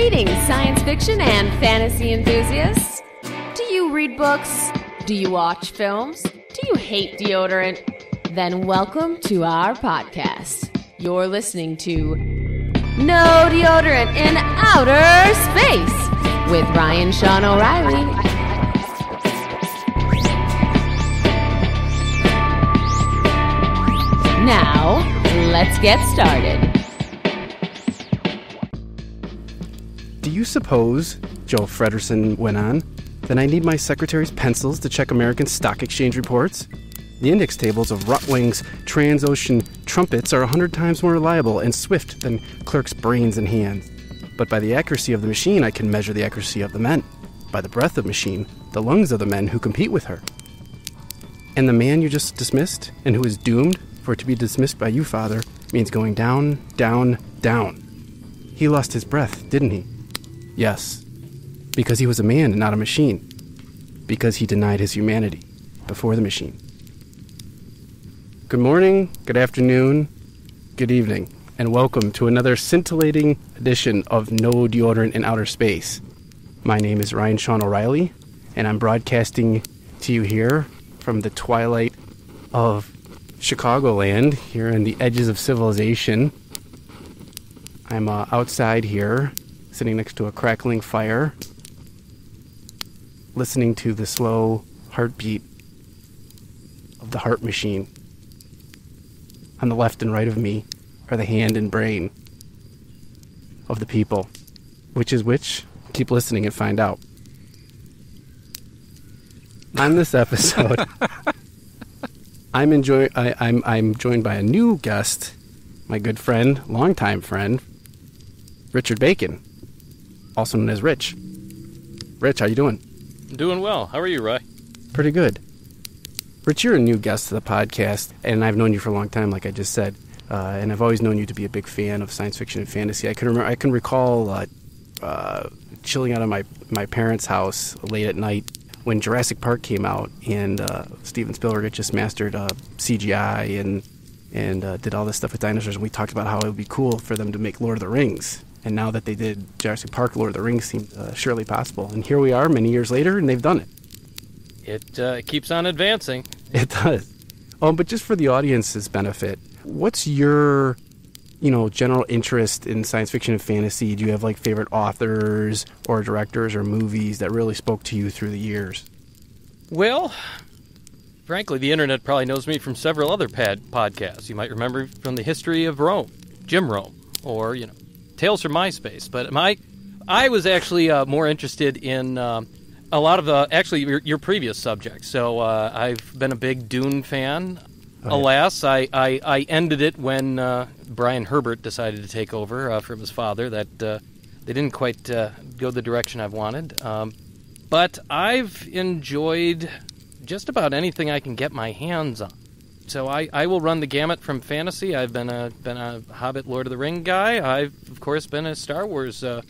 Greetings, science fiction and fantasy enthusiasts. Do you read books? Do you watch films? Do you hate deodorant? Then welcome to our podcast. You're listening to No Deodorant in Outer Space with Ryan Sean O'Reilly. Now, let's get started. Suppose, Joh Fredersen went on, that I need my secretary's pencils to check American stock exchange reports? The index tables of Rotwang's Transocean trumpets are a hundred times more reliable and swift than clerks' brains and hands. But by the accuracy of the machine, I can measure the accuracy of the men. By the breath of machine, the lungs of the men who compete with her. And the man you just dismissed, and who is doomed for to be dismissed by you, Father, means going down, down, down. He lost his breath, didn't he? Yes. Because he was a man and not a machine. Because he denied his humanity before the machine. Good morning, good afternoon, good evening, and welcome to another scintillating edition of No Deodorant in Outer Space. My name is Ryan Sean O'Reilly, and I'm broadcasting to you here from the twilight of Chicagoland, here in the edges of civilization. I'm uh, outside here, sitting next to a crackling fire, listening to the slow heartbeat of the heart machine. On the left and right of me are the hand and brain of the people. Which is which? Keep listening and find out. On this episode, I'm enjoy I, I'm I'm joined by a new guest, my good friend, longtime friend, Richard Bacon, also known as Rich. Rich, how you doing? Doing well. How are you, Roy? Pretty good. Rich, you're a new guest to the podcast, and I've known you for a long time, like I just said, uh, and I've always known you to be a big fan of science fiction and fantasy. I can remember, I can recall uh, uh, chilling out of my my parents' house late at night when Jurassic Park came out, and uh, Steven Spielberg had just mastered uh, CGI and and uh, did all this stuff with dinosaurs. And we talked about how it would be cool for them to make Lord of the Rings. And now that they did Jurassic Park, Lord of the Rings seemed uh, surely possible. And here we are, many years later, and they've done it. It uh, keeps on advancing. It does. Um, but just for the audience's benefit, what's your you know general interest in science fiction and fantasy do you have like favorite authors or directors or movies that really spoke to you through the years Well, frankly, the internet probably knows me from several other pad- podcasts. You might remember from the history of Rome, Jim Rome, or you know, Tales from MySpace. But my, I was actually uh, more interested in um, a lot of the actually your, your previous subjects. So uh, I've been a big Dune fan. Oh, yeah. Alas, I, I, I ended it when uh, Brian Herbert decided to take over uh, from his father. That uh, they didn't quite uh, go the direction I've wanted. Um, but I've enjoyed just about anything I can get my hands on. So I, I will run the gamut from fantasy. I've been a been a Hobbit, Lord of the Ring guy. I've of course been a Star Wars uh,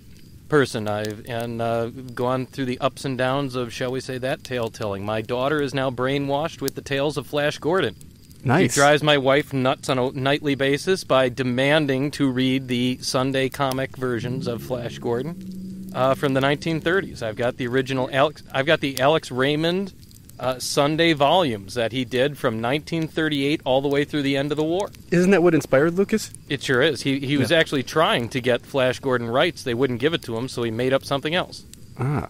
person. I've and uh, gone through the ups and downs of, shall we say, that tale telling. My daughter is now brainwashed with the tales of Flash Gordon. nice He drives my wife nuts on a nightly basis by demanding to read the Sunday comic versions of Flash Gordon uh, from the 1930s. I've got the original Alex. I've got the Alex Raymond uh, Sunday volumes that he did from 1938 all the way through the end of the war. isn't that what inspired lucas It sure is. He he was Yeah. actually trying to get Flash Gordon rights. They wouldn't give it to him, so he made up something else. ah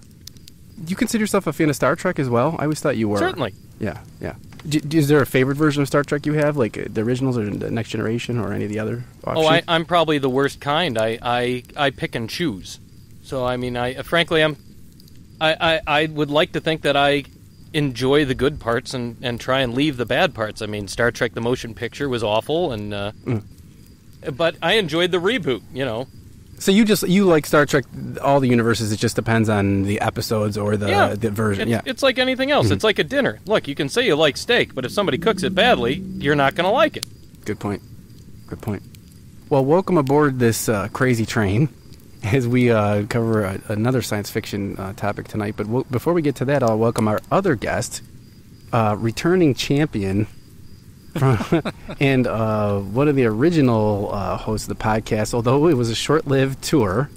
you consider yourself a fan of star trek as well i always thought you were Certainly. yeah yeah D- is there a favorite version of star trek you have like uh, the originals or the next generation or any of the other Oh, I, I'm probably the worst kind. I, I, I pick and choose. So I mean, I frankly, I'm, I, I, I would like to think that I enjoy the good parts and, and try and leave the bad parts. I mean, Star Trek: The Motion Picture was awful, and uh, Mm. but I enjoyed the reboot. You know, so you just you like star trek all the universes it just depends on the episodes or the yeah, the version It's, yeah it's like anything else. Mhm. It's like a dinner. Look, you can say you like steak, but if somebody cooks it badly, you're not going to like it. Good point. Good point. Well, welcome aboard this uh, crazy train as we uh, cover a, another science fiction uh, topic tonight. But w- before we get to that, I'll welcome our other guest, uh, returning champion, from, and uh, one of the original uh, hosts of the podcast. Although it was a short-lived tour,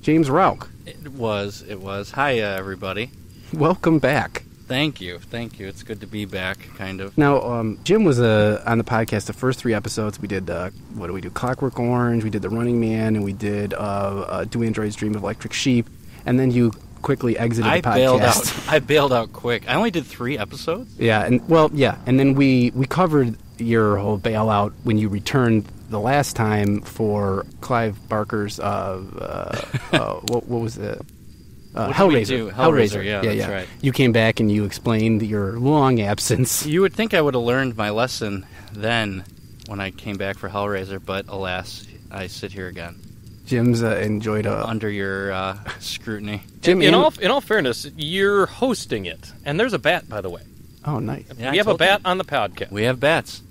James Rauch. It was. It was. Hi, everybody. Welcome back. Thank you. Thank you. It's good to be back, kind of. Now, um, Jim was uh, on the podcast the first three episodes. We did uh, what do we do? Clockwork Orange. We did The Running Man, and we did uh, uh, Do Androids Dream of Electric Sheep. And then you quickly exited I the podcast. bailed out. I bailed out quick. I only did three episodes. Yeah, and well, yeah, and then we we covered your whole bailout when you returned the last time for Clive Barker's uh, uh, uh what, what was it? Uh, What did we Hellraiser. Hellraiser, yeah, yeah, that's yeah. right. You came back and you explained your long absence. You would think I would have learned my lesson then when I came back for Hellraiser, but alas, I sit here again Jim's uh, enjoyed a under your uh, scrutiny. Jim. in and- all in all fairness, you're hosting it, and there's a bat, by the way. oh, nice. Yeah, I we have a told you. bat on the podcast, We have bats.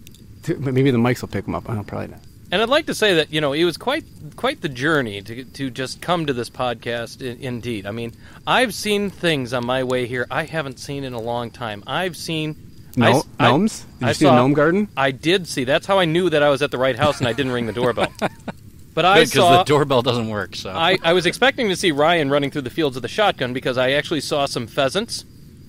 Maybe the mics will pick them up. Oh, probably not. And I'd like to say that you know it was quite quite the journey to to just come to this podcast. i- indeed, I mean, I've seen things on my way here I haven't seen in a long time. I've seen I No, s- I- gnomes? Did you I see saw- the gnome garden? I did see. That's how I knew that I was at the right house and I didn't ring the doorbell. But I Because saw. the doorbell doesn't work. So I, I was expecting to see Ryan running through the fields with a shotgun because I actually saw some pheasants.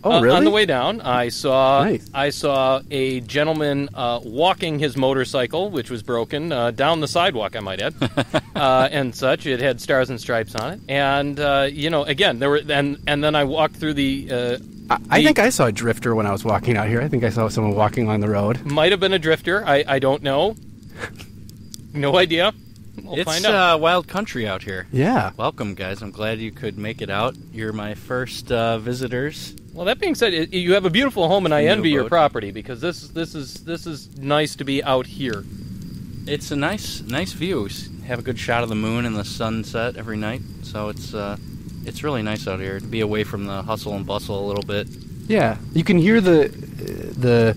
Oh, uh, really? On the way down, I saw Nice. I saw a gentleman uh, walking his motorcycle, which was broken, uh, down the sidewalk. I might add, uh, and such. It had stars and stripes on it, and uh, you know, again, there were and and then I walked through the. Uh, I, I the- think I saw a drifter when I was walking out here. I think I saw someone walking along the road. might have been a drifter. I, I don't know. No idea. We'll it's find out. uh, wild country out here. Yeah. Welcome, guys. I'm glad you could make it out. You're my first uh, visitors. Well, that being said, it, you have a beautiful home, and I New envy your property because this this is this is nice to be out here. It's a nice, nice view. S- Have a good shot of the moon and the sunset every night. So it's uh, it's really nice out here to be away from the hustle and bustle a little bit. Yeah, you can hear the the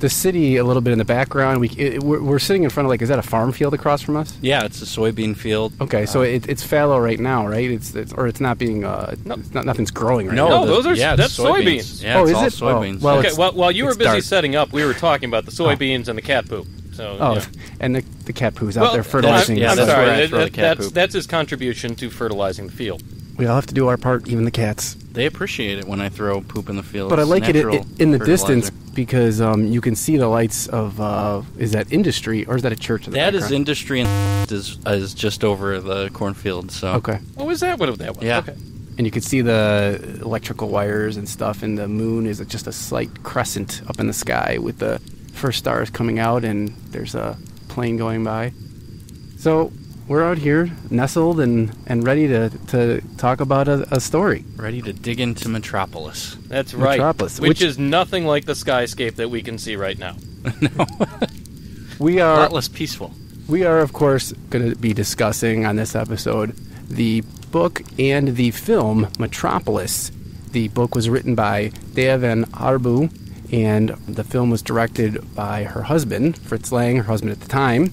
the city a little bit in the background. We it, we're, we're sitting in front of like is that a farm field across from us? Yeah, it's a soybean field. Okay, so Uh, it, it's fallow right now, right? It's, it's or it's not being uh, No. it's not, nothing's growing right no, now. No, those are- yeah, that's it's soybeans. Yeah, Oh, it's is all it? Oh, soybeans. well, okay, well, while you were busy dark. setting up, we were talking about the soybeans and the cat poop. So, Oh, yeah. and the, the cat poo's out well, there I'm- fertilizing. yeah, I'm, that's sorry. that- the cat that's poop. that's his contribution to fertilizing the field. We all have to do our part, even the cats. they appreciate it when I throw poop in the field. But I like it, natural it in the fertilizer. distance because um, you can see the lights of uh, is that industry or is that a church? In the That is background? industry and is, is just over the cornfield. So okay. What was that? What that was? Yeah. Okay. and you can see the electrical wires and stuff and the moon is just a slight crescent up in the sky with the first stars coming out and there's a plane going by so we're out here nestled and, and ready to, to talk about a, a story ready to dig into Metropolis. That's right. Metropolis, which, which- is nothing like the skyscape that we can see right now. no. we A are lot less peaceful. we are of course going to be discussing on this episode the book and the film metropolis the book was written by Thea von Harbou and the film was directed by her husband fritz lang her husband at the time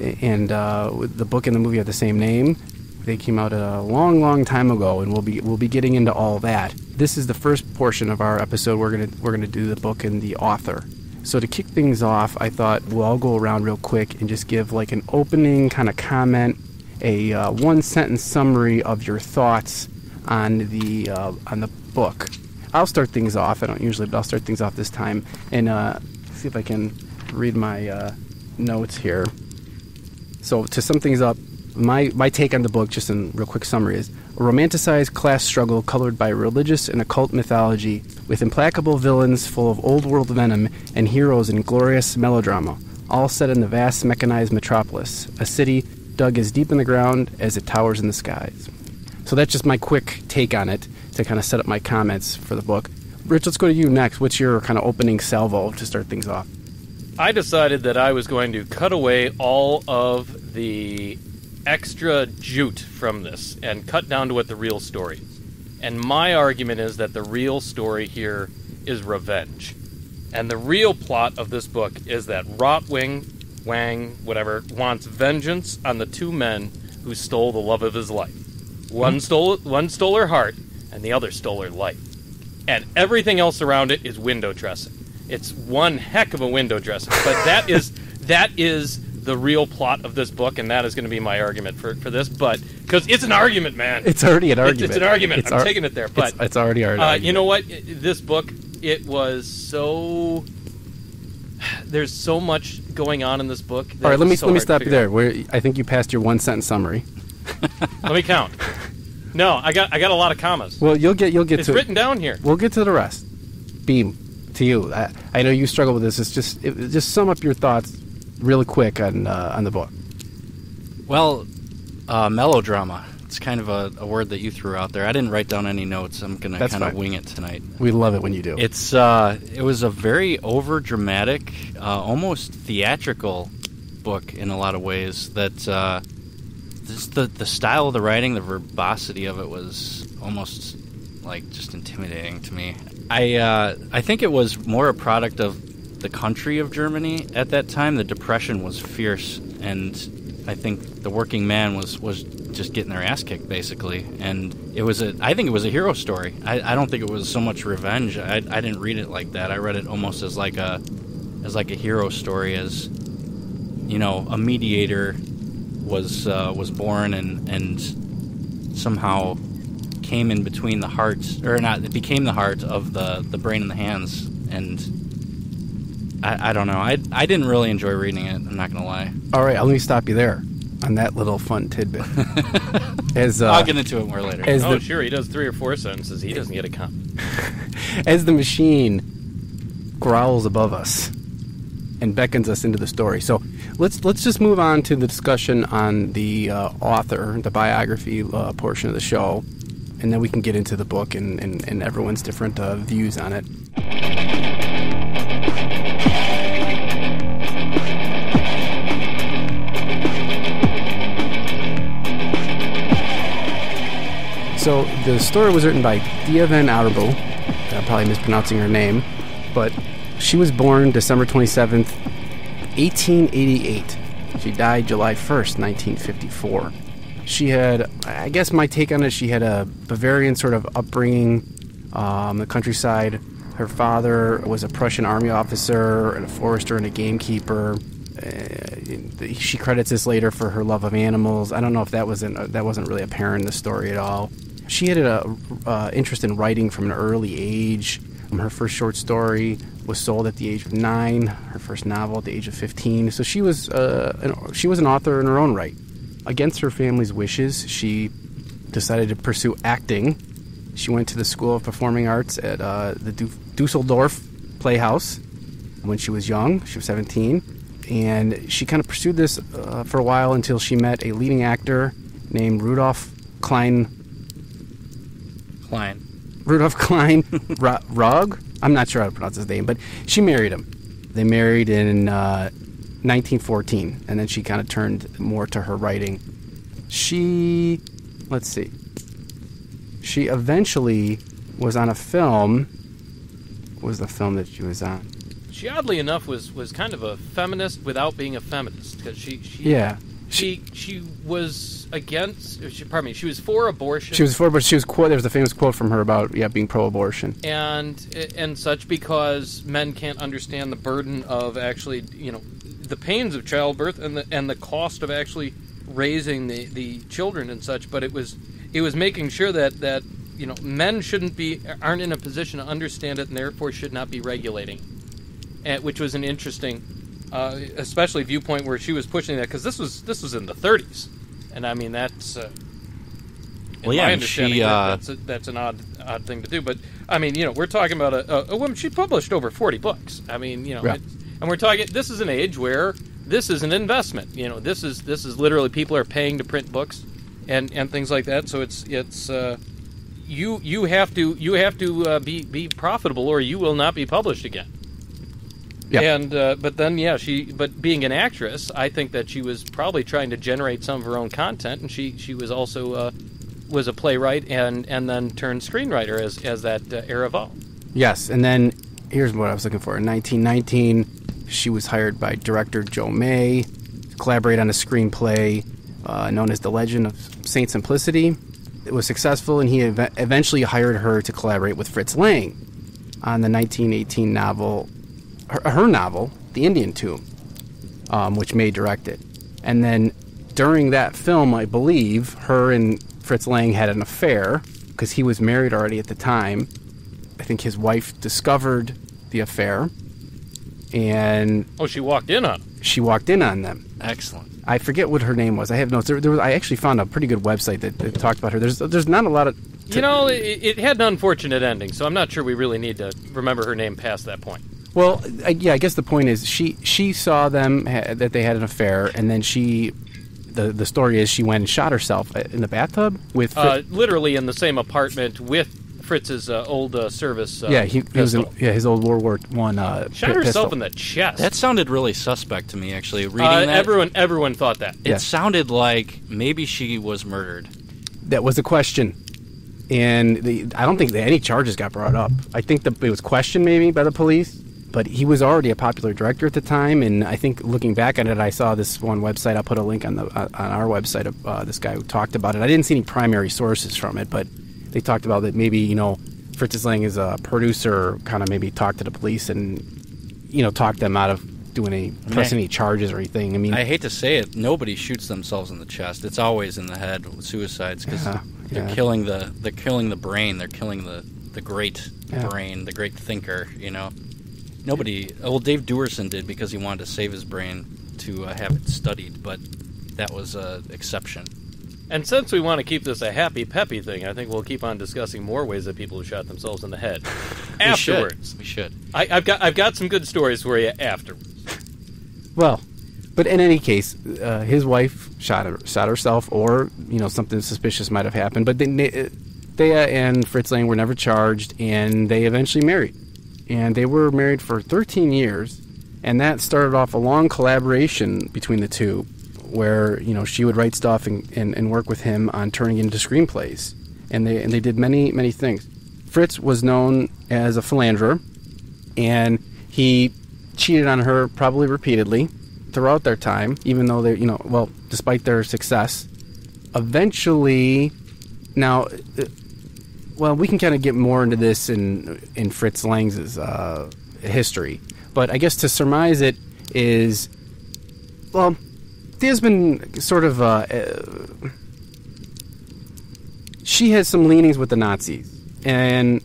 and uh, the book and the movie have the same name they came out a long long time ago and we'll be we'll be getting into all that this is the first portion of our episode we're going to we're to do the book and the author so to kick things off, I thought we'll all go around real quick and just give like an opening kind of comment, a uh, one sentence summary of your thoughts on the uh, on the book. I'll start things off. I don't usually, but I'll start things off this time and uh, see if I can read my uh, notes here. So to sum things up, my my take on the book, just in real quick summary, is a romanticized class struggle colored by religious and occult mythology, with implacable villains full of old world venom and heroes in glorious melodrama, all set in the vast mechanized metropolis, a city dug as deep in the ground as it towers in the skies. So that's just my quick take on it to kind of set up my comments for the book. Rich, let's go to you next. What's your kind of opening salvo to start things off? I decided that I was going to cut away all of the extra jute from this and cut down to what the real story is. And my argument is that the real story here is revenge. And the real plot of this book is that Rotwing, Wang, whatever, wants vengeance on the two men who stole the love of his life. One hmm. stole one stole her heart, and the other stole her life. And everything else around it is window dressing. It's one heck of a window dressing, but that is that is the real plot of this book, and that is going to be my argument for, for this. But because it's an argument, man. It's already an argument. It's, an argument. It's I'm ar- taking it there. But it's, it's already our. uh, you know what? This book, it was so. There's so much going on in this book. All right, let me so let me stop you there. Where I think you passed your one sentence summary. Let me count. No, I got I got a lot of commas. Well, you'll get you'll get it's to written down here. We'll get to the rest. Beam to you. I, I know you struggle with this. It's just it, just sum up your thoughts really quick on uh, on the book. Well, uh, melodrama. It's kind of a, a word that you threw out there. I didn't write down any notes. I'm gonna kind of wing it tonight. We love it when you do. It's uh, it was a very over dramatic, uh, almost theatrical book in a lot of ways. That uh, this, the the style of the writing, the verbosity of it was almost like just intimidating to me. I uh, I think it was more a product of the country of Germany at that time. The depression was fierce, and I think the working man was was just getting their ass kicked basically. And it was a I think it was a hero story. I, I don't think it was so much revenge. I, I didn't read it like that. I read it almost as like a as like a hero story as you know a mediator was uh, was born and and somehow came in between the hearts or not it became the heart of the the brain and the hands and I, I don't know I I didn't really enjoy reading it I'm not gonna lie All right, let me stop you there on that little fun tidbit. as uh, I'll get into it more later as Oh, the sure. He does three or four sentences. He doesn't get a comment. as the machine growls above us and beckons us into the story. So let's let's just move on to the discussion on the uh, author, the biography uh, portion of the show, and then we can get into the book and, and, and everyone's different uh, views on it. So the story was written by Dia van Outerbo. I'm probably mispronouncing her name, but she was born December 27th, 1888. She died July 1st, 1954. She had, I guess my take on it, she had a Bavarian sort of upbringing, um, the countryside. Her father was a Prussian army officer and a forester and a gamekeeper. Uh, she credits this later for her love of animals. I don't know if that wasn't that wasn't really apparent in the story at all. She had a uh, interest in writing from an early age. Um, her first short story was sold at the age of nine. Her first novel at the age of fifteen. So she was uh, an, she was an author in her own right. Against her family's wishes, she decided to pursue acting. She went to the School of Performing Arts at uh, the du- Dusseldorf Playhouse when she was young. She was 17. And she kind of pursued this uh, for a while until she met a leading actor named Rudolf Klein. Klein Rudolph Klein Ro- Rog? I'm not sure how to pronounce his name, but she married him. They married in uh, 1914, and then she kind of turned more to her writing. She, let's see, she eventually was on a film. What was the film that she was on? She oddly enough was was kind of a feminist without being a feminist because she she Yeah. She she was against. Uh, she, pardon me. She was for abortion. She was for, but she was quote. There was a famous quote from her about yeah being pro-abortion. and and such because men can't understand the burden of actually you know the pains of childbirth and the and the cost of actually raising the, the children and such but it was it was making sure that that you know men shouldn't be aren't in a position to understand it and therefore should not be regulating and, which was an interesting uh, especially viewpoint where she was pushing that because this was this was in the 30s and I mean that's uh, in Well, yeah, my understanding, she, uh, that's a, that's an odd odd thing to do. But I mean, you know, we're talking about a, a, woman. She published over forty books. I mean, you know, Yeah. and we're talking. This is an age where this is an investment. You know, this is this is literally people are paying to print books, and and things like that. So it's it's uh, you you have to you have to uh, be be profitable, or you will not be published again. And uh, but then yeah, she but being an actress, I think that she was probably trying to generate some of her own content, and she she was also uh, was a playwright and and then turned screenwriter as as that uh, era evolved. Yes, and then here's what I was looking for. In 1919, she was hired by director Joe May to collaborate on a screenplay uh, known as The Legend of Saint Simplicity. It was successful, and he ev- eventually hired her to collaborate with Fritz Lang on the 1918 novel, her, her novel, The Indian Tomb. um, which May directed. And then during that film, I believe her and Fritz Lang had an affair because he was married already at the time. I think his wife discovered the affair, and Oh, she walked in on him. she walked in on them. Excellent. I forget what her name was. I have notes. There, there was, I actually found a pretty good website that, that talked about her. There's there's not a lot of You know, it, it had an unfortunate ending, so I'm not sure we really need to remember her name past that point. Well, I, yeah, I guess the point is she she saw them ha- that they had an affair, and then she, the the story is she went and shot herself uh, in the bathtub with. Frit- Uh, literally in the same apartment with Fritz's uh, old uh, service. Uh, yeah, he, he was in, yeah his old World War One. Uh, shot pi- herself pistol. in the chest. That sounded really suspect to me, actually. Reading uh, that, everyone everyone thought that. it Yeah. sounded like maybe she was murdered. That was a question, and the, I don't think that any charges got brought up. I think the, it was questioned maybe by the police, but he was already a popular director at the time, and I think looking back at it, I saw this one website. I'll put a link on the uh, on our website of uh, this guy who talked about it. I didn't see any primary sources from it, but they talked about that maybe you know Fritz Lang is a producer, kind of maybe talked to the police and you know talked them out of doing any pressing any charges or anything. I mean, I hate to say it, nobody shoots themselves in the chest. It's always in the head with suicides because Yeah, they're yeah. killing the they're killing the brain. They're killing the the great Yeah. brain, the great thinker. You know, nobody. Well, Dave Duerson did because he wanted to save his brain to uh, have it studied, but that was a exception. And since we want to keep this a happy, peppy thing, I think we'll keep on discussing more ways that people have shot themselves in the head We should. afterwards. we should. I, I've got I've got some good stories for you afterwards. Well, but in any case, uh, his wife shot her, shot herself, or you know something suspicious might have happened. But they, uh, Thea and Fritz Lang were never charged, and they eventually married. And they were married for 13 years, and that started off a long collaboration between the two, where you know she would write stuff and, and, and work with him on turning it into screenplays, and they and they did many many things. Fritz was known as a philanderer, and he cheated on her probably repeatedly throughout their time, even though they, you know, well, despite their success. Eventually, now, well, we can kind of get more into this in in Fritz Lang's uh, history, but I guess to surmise it is, well, there's been sort of uh, uh, she has some leanings with the Nazis, and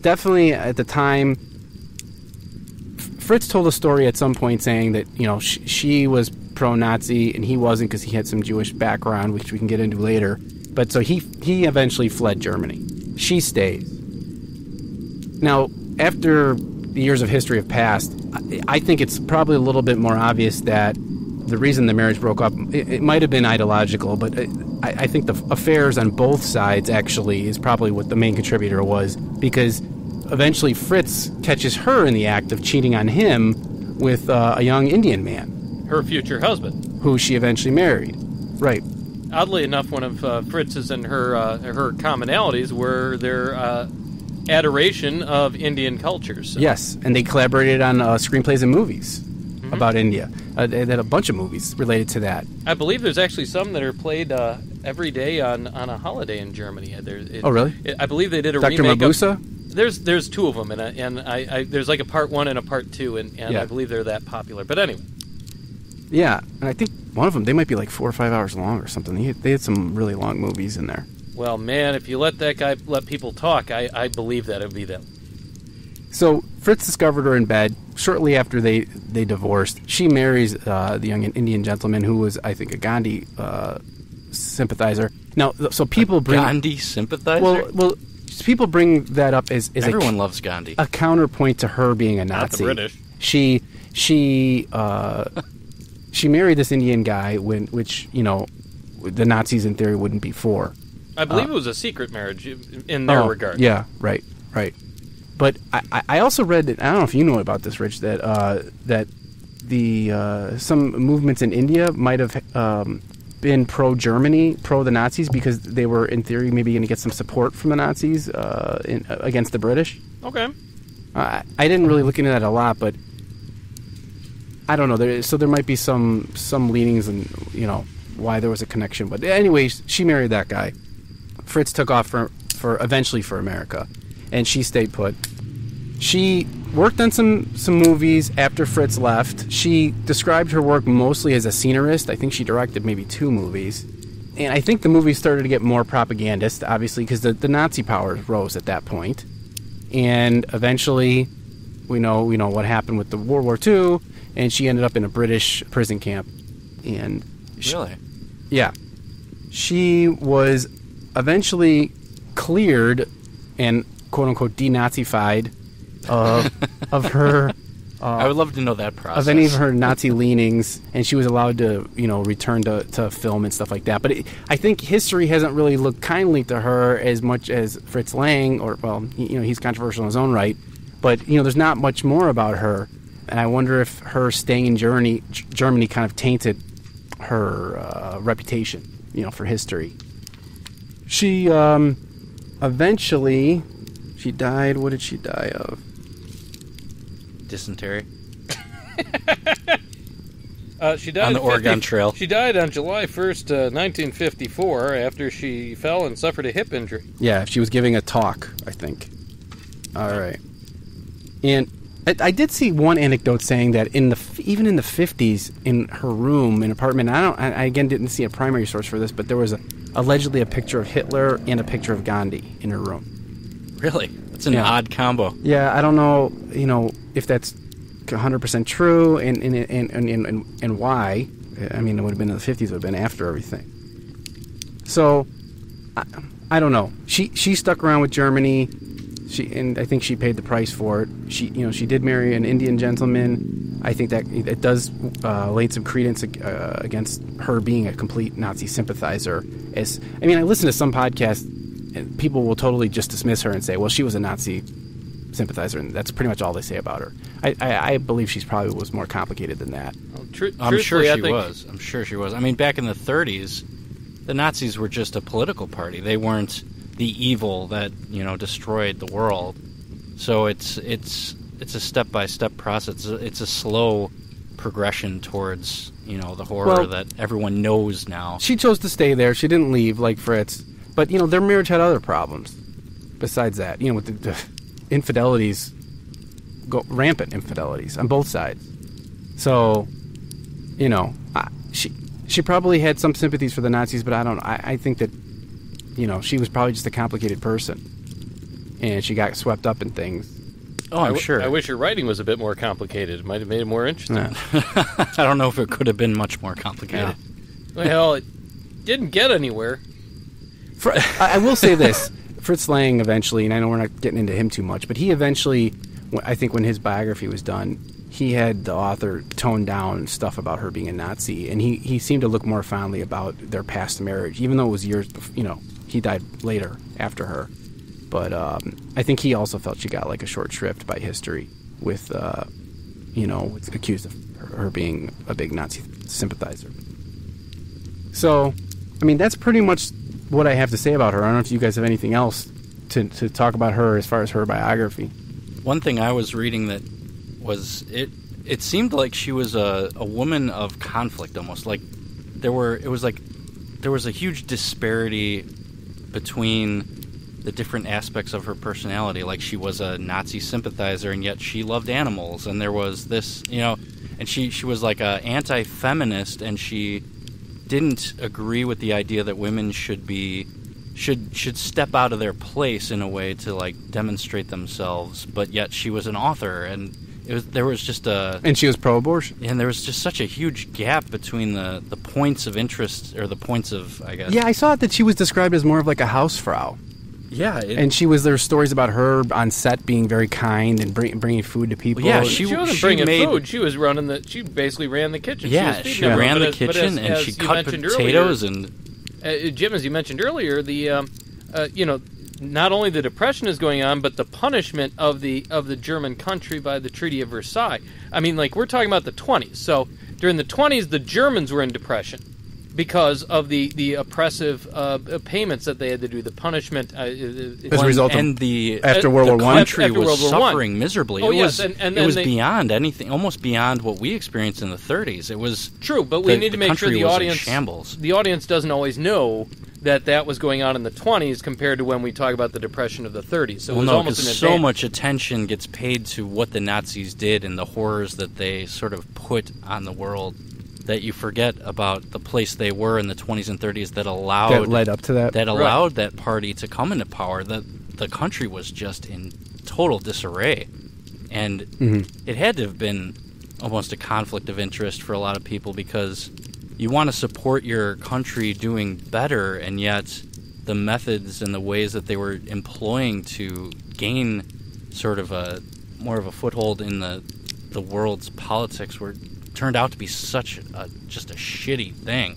definitely at the time Fritz told a story at some point saying that you know sh- she was pro-Nazi and he wasn't because he had some Jewish background, which we can get into later. But so he he eventually fled Germany. She stays. Now, after the years of history have passed, I, think it's probably a little bit more obvious that the reason the marriage broke up it, it might have been ideological, but I, I think the affairs on both sides actually is probably what the main contributor was because eventually Fritz catches her in the act of cheating on him with uh, a young Indian man Her future husband. who she eventually married. Right. Oddly enough, one of uh, Fritz's and her uh, her commonalities were their uh, adoration of Indian cultures. So- Yes, and they collaborated on uh, screenplays and movies about India. Uh, they had a bunch of movies related to that. I believe there's actually some that are played uh, every day on, on a holiday in Germany. It, Oh, really? it- I believe they did a Dr. remake. of- Mabuse? There's there's two of them, and I, and I, I there's like a part one and a part two, and, and Yeah. I believe they're that popular. But anyway, Yeah, and I think one of them they might be like four or five hours long or something. They, they had some really long movies in there. well, man, if you let that guy let people talk, I, I believe that it would be them. So Fritz discovered her in bed shortly after they they divorced. She marries uh, the young Indian gentleman who was, I think, a Gandhi uh, sympathizer. Now, so people bring Gandhi sympathizer. well, well, people bring that up as, as everyone a, loves Gandhi. a counterpoint to her being a Not Nazi. the British. She she uh, she married this Indian guy when which you know the Nazis in theory wouldn't be for. I believe it was a secret marriage in their Oh, regard. Yeah, right, right. But I, I- I also read that I don't know if you know about this, Rich, that uh, that the uh, some movements in India might have um, been pro Germany, pro the Nazis, because they were in theory maybe going to get some support from the Nazis uh, in, against the British. Okay. I I didn't really look into that a lot, but I don't know. There, so there might be some some leanings and you know why there was a connection. But anyways, she married that guy. Fritz took off for for eventually for America, and she stayed put. She worked on some some movies after Fritz left. She described her work mostly as a scenarist. I think she directed maybe two movies. And I think the movies started to get more propagandist, obviously, because the, the Nazi powers rose at that point. And eventually, we know we know what happened with the World War II, and she ended up in a British prison camp. And she- Really? yeah. She was eventually cleared and quote unquote denazified of of her uh, I would love to know that process. of any of her Nazi leanings, and she was allowed to, you know, return to, to film and stuff like that. But it, I think history hasn't really looked kindly to her as much as Fritz Lang, or well, you know, he's controversial in his own right. But you know, there's not much more about her, and I wonder if her staying in Germany, G- Germany, kind of tainted her uh, reputation, you know, for history. She um, eventually, she died. What did she die of? dysentery. Uh, she died On the at Oregon Trail. She died on July 1st, uh, 1954, after she fell and suffered a hip injury. Yeah, she was giving a talk, I think. All right. And I, I did see one anecdote saying that in the even in the 50s, in her room, in apartment, I don't. I, I again didn't see a primary source for this, but there was a, allegedly a picture of Hitler and a picture of Gandhi in her room. Really? That's an Yeah. odd combo. Yeah, I don't know, you know, if that's 100% true and and, and, and, and, and why. I mean, it would have been in the 50s, it would have been after everything. So, I, I don't know. She she stuck around with Germany. She and I think she paid the price for it. She you know she did marry an Indian gentleman. I think that it does uh, lay some credence uh, against her being a complete Nazi sympathizer. As I mean, I listen to some podcasts, and people will totally just dismiss her and say, "Well, she was a Nazi sympathizer," and that's pretty much all they say about her. I, I, I believe she's probably was more complicated than that. Well, tru- I'm sure she think- was. I'm sure she was. I mean, back in the 30s, the Nazis were just a political party. They weren't the evil that you know destroyed the world. So it's it's it's a step by step process. It's a, slow progression towards you know the horror Well- that everyone knows now. She chose to stay there. She didn't leave like Fritz. But you know, their marriage had other problems. Besides that, you know, with the, the infidelities, go rampant infidelities on both sides. So, you know, I, she she probably had some sympathies for the Nazis, but I don't. I, I think that, you know, she was probably just a complicated person, and she got swept up in things. Oh, I I'm w- sure. I wish her writing was a bit more complicated. It might have made it more interesting. Yeah. I don't know if it could have been much more complicated. Well, it didn't get anywhere. Fr- I I will say this: Fritz Lang eventually, and I know we're not getting into him too much, but he eventually, I think, when his biography was done, he had the author tone down stuff about her being a Nazi, and he, he seemed to look more fondly about their past marriage, even though it was years. Bef- you know, he died later after her, but um, I think he also felt she got like a short shrift by history with, uh, you know, accused of her, being a big Nazi sympathizer. So, I mean, that's pretty much what I have to say about her. I don't know if you guys have anything else to, to talk about her as far as her biography. One thing I was reading that was it. It seemed like she was a, a woman of conflict, almost like there were. It was like there was a huge disparity between the different aspects of her personality. Like she was a Nazi sympathizer, and yet she loved animals. And there was this, you know, and she she was like a anti-feminist, and she didn't agree with the idea that women should be should should step out of their place in a way to like demonstrate themselves but yet she was an author and it was there was just a And she was pro-abortion. and there was just such a huge gap between the the points of interest or the points of I guess Yeah, I saw that she was described as more of like a housefrau, yeah it, and she was there were stories about her on set being very kind and bring, bringing food to people. yeah, she- She, wasn't she bringing made- food. She was running the. She basically ran the kitchen. yeah she, was she feeding ran the as- kitchen as- and as she you cut potatoes earlier, and uh, Jim, as you mentioned earlier, the um, uh, you know, not only the depression is going on, but the punishment of the of the German country by the Treaty of Versailles. I mean, like we're talking about the 20s. So during the 20s, the Germans were in depression because of the the oppressive uh, payments that they had to do, the punishment. Uh, As a result of- and the after Uh, World the War One. country was World suffering miserably. Oh, it yes, was and- and it was they- beyond anything, almost beyond what we experienced in the 30s. It was True, but we the- need to make sure the audience shambles. the audience doesn't always know that that was going on in the 20s compared to when we talk about the depression of the 30s. So it well, was no, almost an because so much attention gets paid to what the Nazis did and the horrors that they sort of put on the world that you forget about the place they were in the 20s and 30s that allowed that led up to that. that allowed that party to come into power. That the country was just in total disarray, and Mhm. it had to have been almost a conflict of interest for a lot of people because you want to support your country doing better, and yet the methods and the ways that they were employing to gain sort of a more of a foothold in the the world's politics were turned out to be such a, just a shitty thing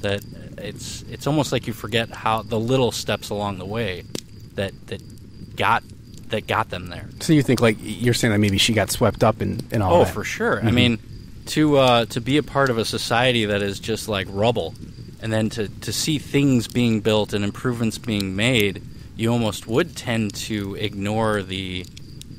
that it's it's almost like you forget how the little steps along the way that that got that got them there. so you think like you're saying that maybe she got swept up in, in all Oh, that. for sure. I Mhm. mean, to uh, to be a part of a society that is just like rubble, and then to to see things being built and improvements being made, you almost would tend to ignore the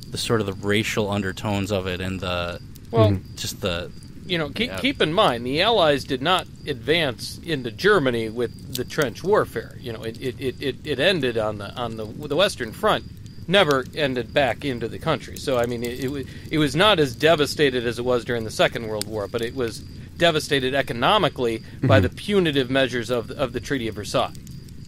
the sort of the racial undertones of it and the Well, just the you know, keep, Yeah. keep in mind the Allies did not advance into Germany with the trench warfare. You know, it, it, it, it, it ended on the on the the Western Front, never ended back into the country. So I mean, it, it was it was not as devastated as it was during the Second World War, but it was devastated economically by mm-hmm. the punitive measures of of the Treaty of Versailles,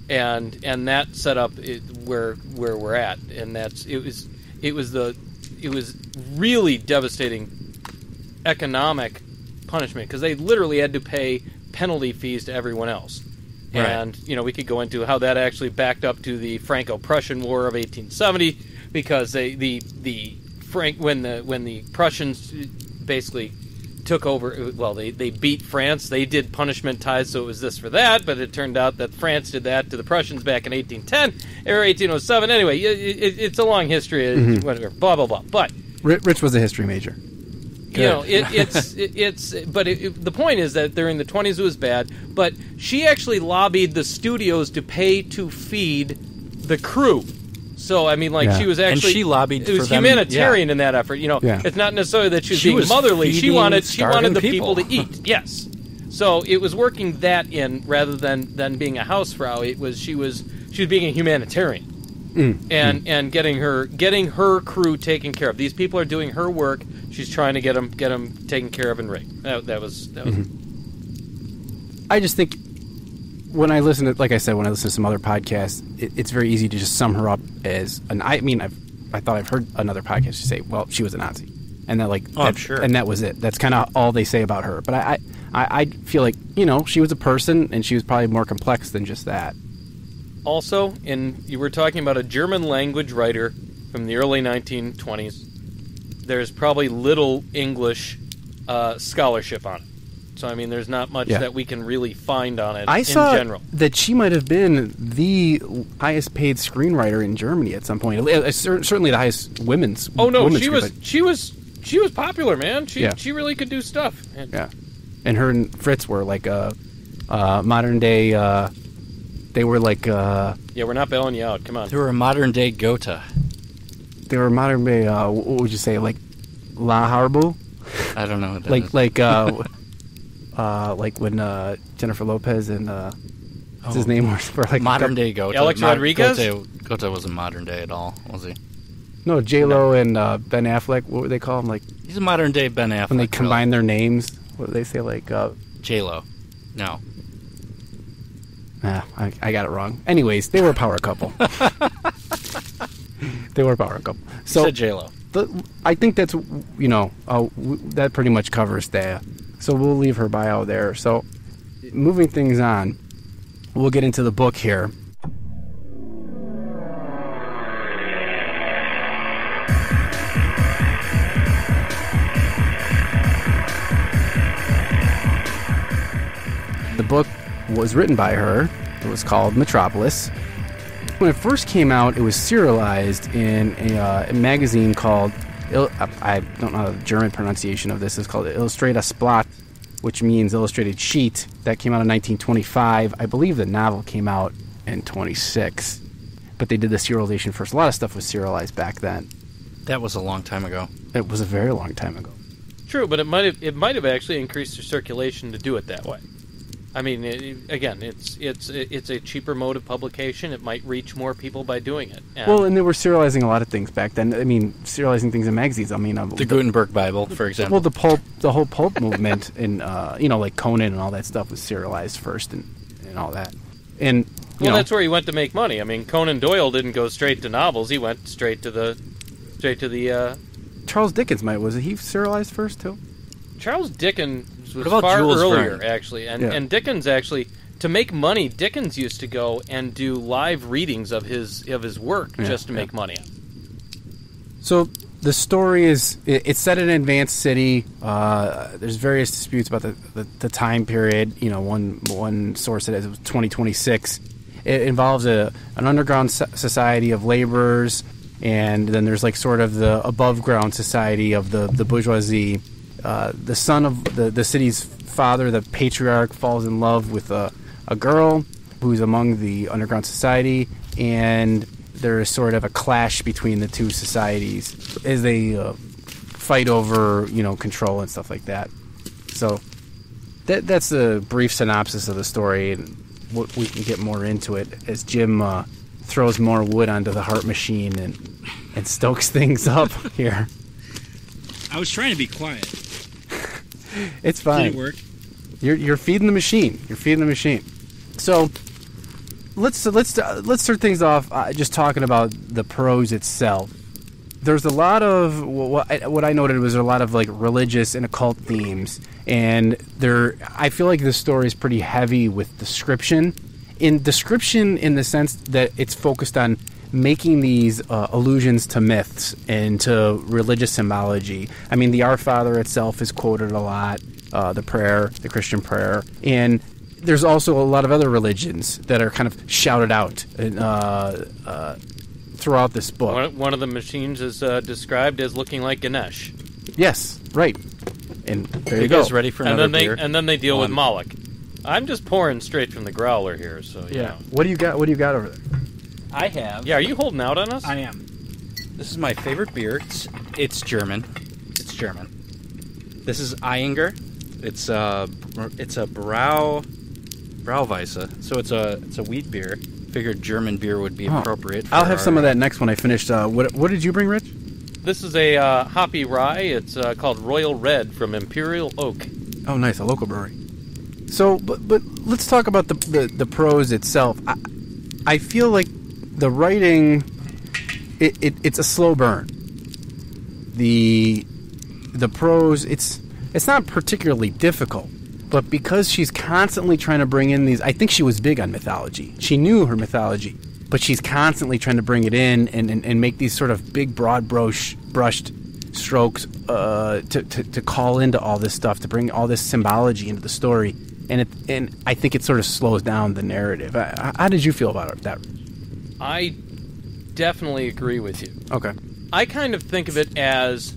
and and that set up it, where where we're at, and that's it was it was the it was really devastating economic punishment because they literally had to pay penalty fees to everyone else. Right. And you know we could go into how that actually backed up to the Franco-Prussian War of 1870 because they the the Frank when the when the Prussians basically took over well they, they beat France they did punishment ties so it was this for that but it turned out that France did that to the Prussians back in 1810 or 1807 anyway it, it, it's a long history mm-hmm. whatever blah blah blah but Rich was a history major. You know, it, it's it, it's. But it, the point is that during the twenties it was bad. But she actually lobbied the studios to pay to feed the crew. So I mean, like Yeah. she was And actually she lobbied It was for them- humanitarian in that effort. You know, Yeah. it's not necessarily that she was She being was motherly. She wanted she wanted the people. people. to eat. Yes. So it was working that in rather than than being a housefrau. It was she was she was being a humanitarian Mm. and mm. and getting her getting her crew taken care of. These people are doing her work. She's trying to get them get them taken care of and rigged. That, that was that was mm-hmm. I just think when I listen to, like I said, when I listen to some other podcasts, it, it's very easy to just sum her up as an. I mean, I've, I thought I've heard another podcast say, "Well, she was a Nazi," and that like, Oh, that- sure. and that was it. That's kind of all they say about her. But I, I, I, I feel like you know she was a person, and she was probably more complex than just that. Also in you were talking about a German language writer from the early 1920s. There's probably little English uh, scholarship on it. So I mean, there's not much Yeah. that we can really find on it I in saw general. that she might have been the highest paid screenwriter in Germany at some point. Uh, Certainly the highest women's. Oh no, women's she was she was she was popular, man. She Yeah. she really could do stuff. And- Yeah, and her and Fritz were like uh, uh, modern day. Uh, they were like uh, yeah, we're not bailing you out. Come on. they were a modern day Gotha. they were modern day. Uh, what would you say? Like La Harbu? I don't know. What that Like is. like uh, uh, like when uh, Jennifer Lopez and uh, what's his Oh. name was for like modern day Gotha. Alex Rodriguez? Gotha, Gotha wasn't modern day at all, was he? No, J Lo and uh, Ben Affleck. What would they call them? Like He's a modern day Ben Affleck. when they combine their names. What do they say? Like uh, J Lo. No. Ah, I, I got it wrong. Anyways, they were a power couple. they were a power couple. So, J Lo. I think that's you know uh, w- that pretty much covers that. So we'll leave her bio there. So moving things on, we'll get into the book here. The book was written by her. It was called Metropolis. When it first came out, it was serialized in a, uh, a magazine called, Il- I don't know the German pronunciation of this, it's called Illustrated Blatt, which means illustrated sheet. That came out in 1925. I believe the novel came out in 26. But they did the serialization first. A lot of stuff was serialized back then. That was a long time ago. It was a very long time ago. True, but it might have it might have actually increased their circulation to do it that way. I mean, it, again, it's it's it's a cheaper mode of publication. It might reach more people by doing it. And Well, and they were serializing a lot of things back then. I mean, serializing things in magazines. I mean, uh, The Gutenberg Bible, for example. well, the pulp, the whole pulp movement, and uh, you know, like Conan and all that stuff was serialized first, and and all that. And you well, know, that's where he went to make money. I mean, Conan Doyle didn't go straight to novels. He went straight to the straight to the. Uh, Charles Dickens might was he serialized first too? Charles Dickens was What about far Jules earlier, Verne? actually, and Yeah. and Dickens actually to make money. Dickens used to go and do live readings of his of his work Yeah, just to yeah. make money. So the story is it's set in an advanced city. Uh, there's various disputes about the, the, the time period. You know, one one source said it was 2026. It involves a an underground society of laborers, and then there's like sort of the above ground society of the the bourgeoisie. Uh, the son of the the city's father, the patriarch, falls in love with a a girl who's among the underground society, and there is sort of a clash between the two societies as they uh, fight over you know control and stuff like that. So that that's a brief synopsis of the story, and what we can get more into it as Jim uh, throws more wood onto the heart machine and and stokes things up here. I was trying to be quiet. It's Did fine. it work? You're you're feeding the machine. You're feeding the machine. So let's let's uh, let's start things off uh, just talking about the prose itself. There's a lot of what I, what I noted was a lot of like religious and occult themes, and there I feel like this story is pretty heavy with description. In description, in the sense that it's focused on making these uh, allusions to myths and to religious symbology. I mean, the Our Father itself is quoted a lot, uh, the prayer, the Christian prayer, and there's also a lot of other religions that are kind of shouted out uh, uh, throughout this book. One, one of the machines is uh, described as looking like Ganesh, Yes, right. And there Are you you go. guys ready for and another then they beer? and then they deal with Moloch. I'm just pouring straight from the growler here, so you Yeah. know. What do you got? What do you got over there? I have. Yeah, are you holding out on us? I am. This is my favorite beer. It's, it's German. It's German. This is Ayinger. It's a it's a Brau Brauweisse. So it's a it's a wheat beer. Figured German beer would be Oh. appropriate. For I'll have our- some of that next when I finish. Uh, what What did you bring, Rich? This is a uh, hoppy rye. It's uh, called Royal Red from Imperial Oak. Oh, nice, a local brewery. So, but but let's talk about the the, the prose itself. I, I feel like the writing, it, it it's a slow burn. The the prose, it's it's not particularly difficult, but because she's constantly trying to bring in these, I think she was big on mythology. She knew her mythology, but she's constantly trying to bring it in and, and, and make these sort of big, broad brush, brushed strokes uh, to, to, to call into all this stuff, to bring all this symbology into the story. And it, and I think it sort of slows down the narrative. How did you feel about it, that? I definitely agree with you. Okay. I kind of think of it as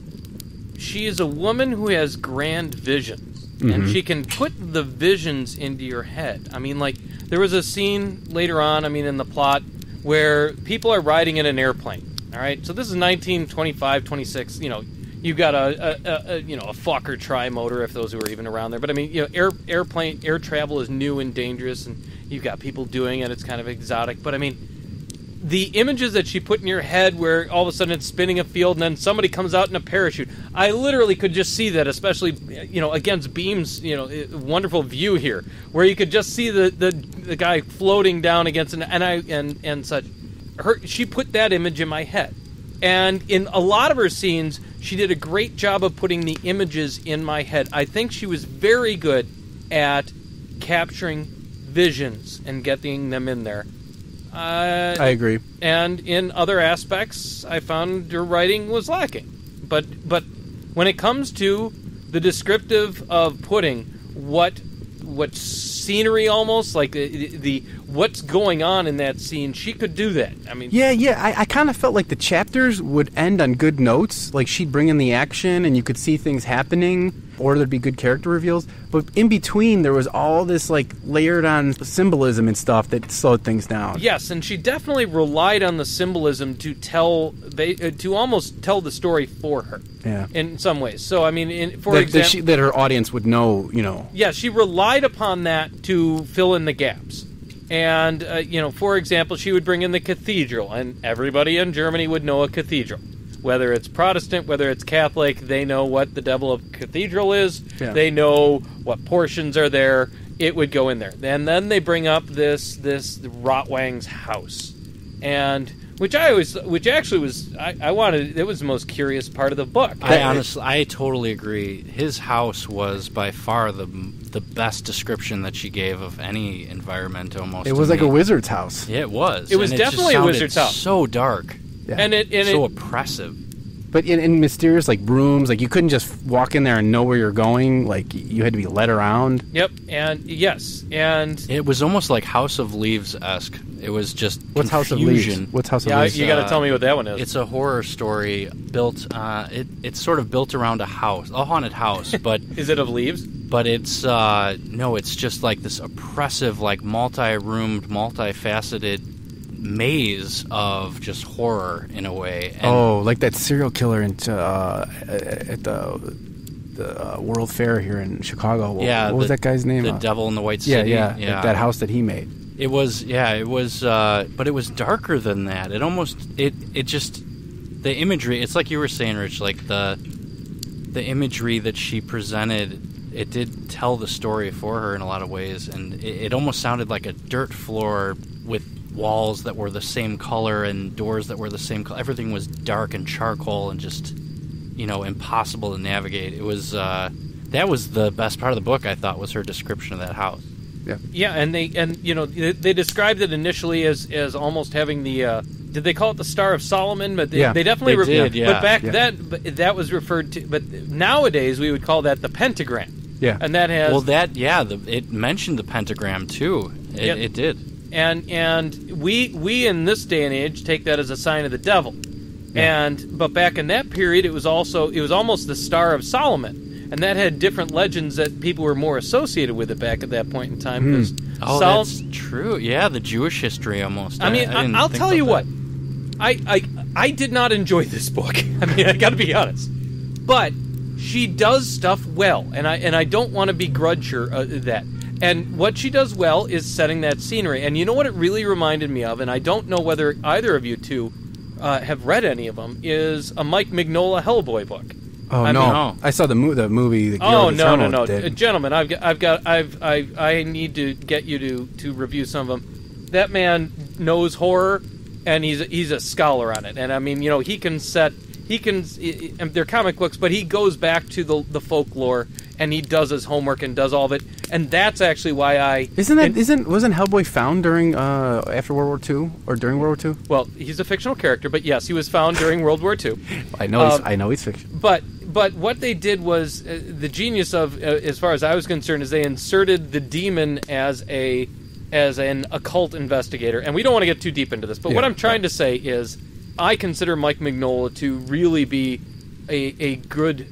she is a woman who has grand visions, and mm-hmm. she can put the visions into your head. I mean, like there was a scene later on. I mean, in the plot where people are riding in an airplane. All right, so this is 1925, 26. You know, you've got a, a, a, a you know a Fokker tri motor, if those who are even around there. But I mean, you know, air airplane air travel is new and dangerous, and you've got people doing it. It's kind of exotic, but I mean the images that she put in your head where all of a sudden it's spinning a field and then somebody comes out in a parachute. I literally could just see that especially you know against beams you know wonderful view here where you could just see the the, the guy floating down against an and i and and such. Her she put that image in my head. And in a lot of her scenes she did a great job of putting the images in my head. I think she was very good at capturing visions and getting them in there uh, I agree. and in other aspects, I found your writing was lacking. But but when it comes to the descriptive of putting what what scenery almost like the, the what's going on in that scene, she could do that. I mean, Yeah, yeah. I, I kind of felt like the chapters would end on good notes. Like she'd bring in the action and you could see things happening. or there'd be good character reveals. But in between, there was all this like layered on symbolism and stuff that slowed things down. Yes, and she definitely relied on the symbolism to tell, uh, to almost tell the story for her. Yeah. In some ways. So I mean, in, for that, that, example, she, that her audience would know, you know. yeah, she relied upon that to fill in the gaps. And uh, you know, for example, she would bring in the cathedral, and everybody in Germany would know a cathedral. Whether it's Protestant, whether it's Catholic, they know what the devil of cathedral is. Yeah. They know what portions are there. It would go in there, and then they bring up this this Rotwang's house, and which I always, which actually was, I, I wanted. It was the most curious part of the book. I honestly, I totally agree. His house was by far the the best description that she gave of any environment. Almost, It was like me. a wizard's house. Yeah, it was. It was And just definitely a wizard's house. So dark, Yeah. and it and so it, oppressive. But in, in mysterious like rooms, like you couldn't just walk in there and know where you're going. Like you had to be led around. Yep, and yes, and It was almost like House of Leaves esque. It was just What's House of. Leaves? What's House yeah, of Leaves? you got to uh, tell me what that one is. It's a horror story built. Uh, it it's sort of built around a house, a haunted house, but Is it of leaves? but it's uh, no, it's just like this oppressive, like multi-roomed, multifaceted maze of just horror in a way. And oh, like that serial killer in, uh, at the the uh, World Fair here in Chicago. What, yeah, what was that guy's name? The Uh, Devil in the White yeah, City. yeah, yeah. That, that house that he made. It was yeah, it was uh but it was darker than that. It almost it it just the imagery, it's like you were saying Rich, like the the imagery that she presented it did tell the story for her in a lot of ways and it, it almost sounded like a dirt floor with walls that were the same color and doors that were the same color. Everything was dark and charcoal and just you know impossible to navigate. It was uh that was the best part of the book I thought was her description of that house. Yeah, yeah, and they and you know they, they described it initially as as almost having the. Uh, did they call it the Star of Solomon? But they, Yeah, they definitely they re- did, yeah. But back Yeah. then, that was referred to. But nowadays, we would call that the pentagram. Yeah. and that has Well, that yeah, the, it mentioned the pentagram too. It, Yep. it did. And and we we in this day and age take that as a sign of the devil. And but back in that period, it was also it was almost the Star of Solomon, and that had different legends that people were more associated with it back at that point in time. Because Oh, that's true. Yeah, the Jewish history almost. I mean, I didn't I'll tell you about what. I, I I did not enjoy this book. I mean, I got to be honest. But she does stuff well, and I and I don't want to begrudge her uh, that. And what she does well is setting that scenery. And you know what it really reminded me of, and I don't know whether either of you two uh, have read any of them, is a Mike Mignola Hellboy book. Oh I no, mean- No. I saw the mo- the movie. The Oh del no no no. Uh, gentlemen! I've got, I've got I've I I need to get you to to review some of them. That man knows horror, and he's he's a scholar on it. And I mean, you know, he can set he can they're comic books, but he goes back to the the folklore and he does his homework and does all of it. And that's actually why I Isn't that not wasn't Hellboy found during uh after World War II or during World War II? well, he's a fictional character, but yes, he was found during World War II. I know he's Um, I know he's fiction. But but what they did was uh, the genius of, uh, as far as I was concerned, is they inserted the demon as a as an occult investigator. And we don't want to get too deep into this, but what I'm trying to say is, I consider Mike Mignola to really be a a good.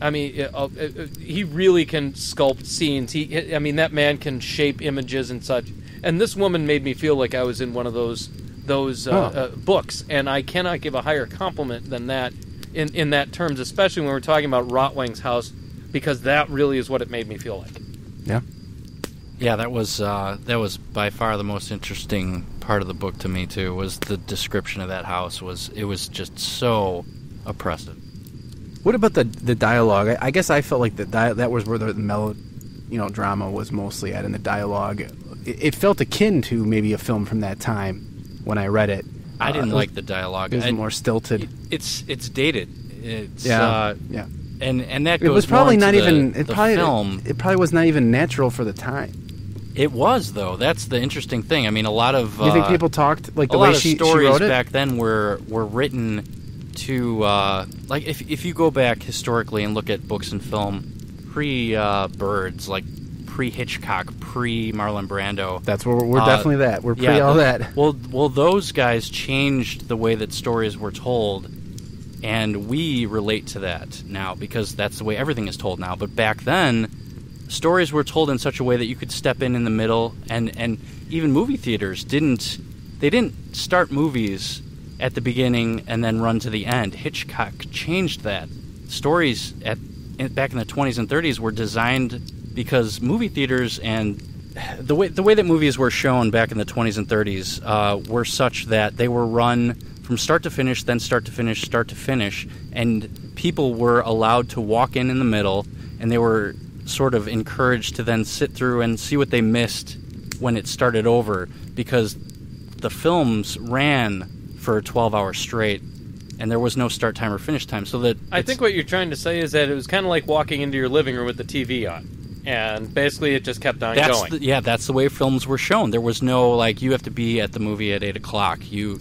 I mean, uh, uh, uh, he really can sculpt scenes. He, I mean, that man can shape images and such. And this woman made me feel like I was in one of those those uh, Oh. uh, books, and I cannot give a higher compliment than that in in that terms, especially when we're talking about Rotwang's house, because that really is what it made me feel like. Yeah. Yeah, that was uh, that was by far the most interesting part of the book to me too. Was the description of that house was it was just so oppressive. What about the the dialogue? I, I guess I felt like the di- that was where the mellow, you know, drama was mostly at in the dialogue. It, it felt akin to maybe a film from that time when I read it. I Uh, didn't it like the dialogue. It was I- more stilted. it's it's dated. It's yeah, uh, yeah. and and that It goes was probably not into the- even. It probably film. It probably was not even natural for the time. It was though. That's the interesting thing. I mean, a lot of You think uh, people talked like the a way she, she stories wrote it? back then were were written to uh, like if if you go back historically and look at books and film pre uh, Birds, like pre Hitchcock, pre Marlon Brando. That's where we're, we're Uh, definitely that. We're pre yeah, all that. Well, well, those guys changed the way that stories were told, and we relate to that now because that's the way everything is told now. But back then, stories were told in such a way that you could step in in the middle, and and even movie theaters didn't they didn't start movies at the beginning and then run to the end. Hitchcock changed that. Stories at back in the 20s and 30s were designed because movie theaters and the way the way that movies were shown back in the 20s and 30s uh, were such that they were run from start to finish, then start to finish, start to finish, and people were allowed to walk in in the middle, and they were sort of encouraged to then sit through and see what they missed when it started over because the films ran for 12 hours straight and there was no start time or finish time so that I think what you're trying to say is that it was kind of like walking into your living room with the TV on, and basically it just kept on that's going. the, yeah that's the way films were shown. There was no like you have to be at the movie at 8 o'clock you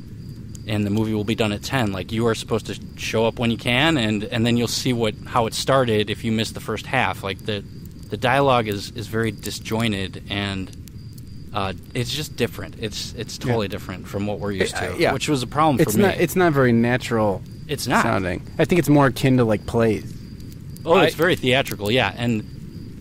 and the movie will be done at 10 like you are supposed to show up when you can and and then you'll see what how it started if you miss the first half. Like the the dialogue is is very disjointed and uh, it's just different. It's it's totally different from what we're used to, Uh, yeah. which was a problem It's for me. not. It's not very natural It's not. sounding. I think it's more akin to like plays. oh, it's very theatrical, yeah, and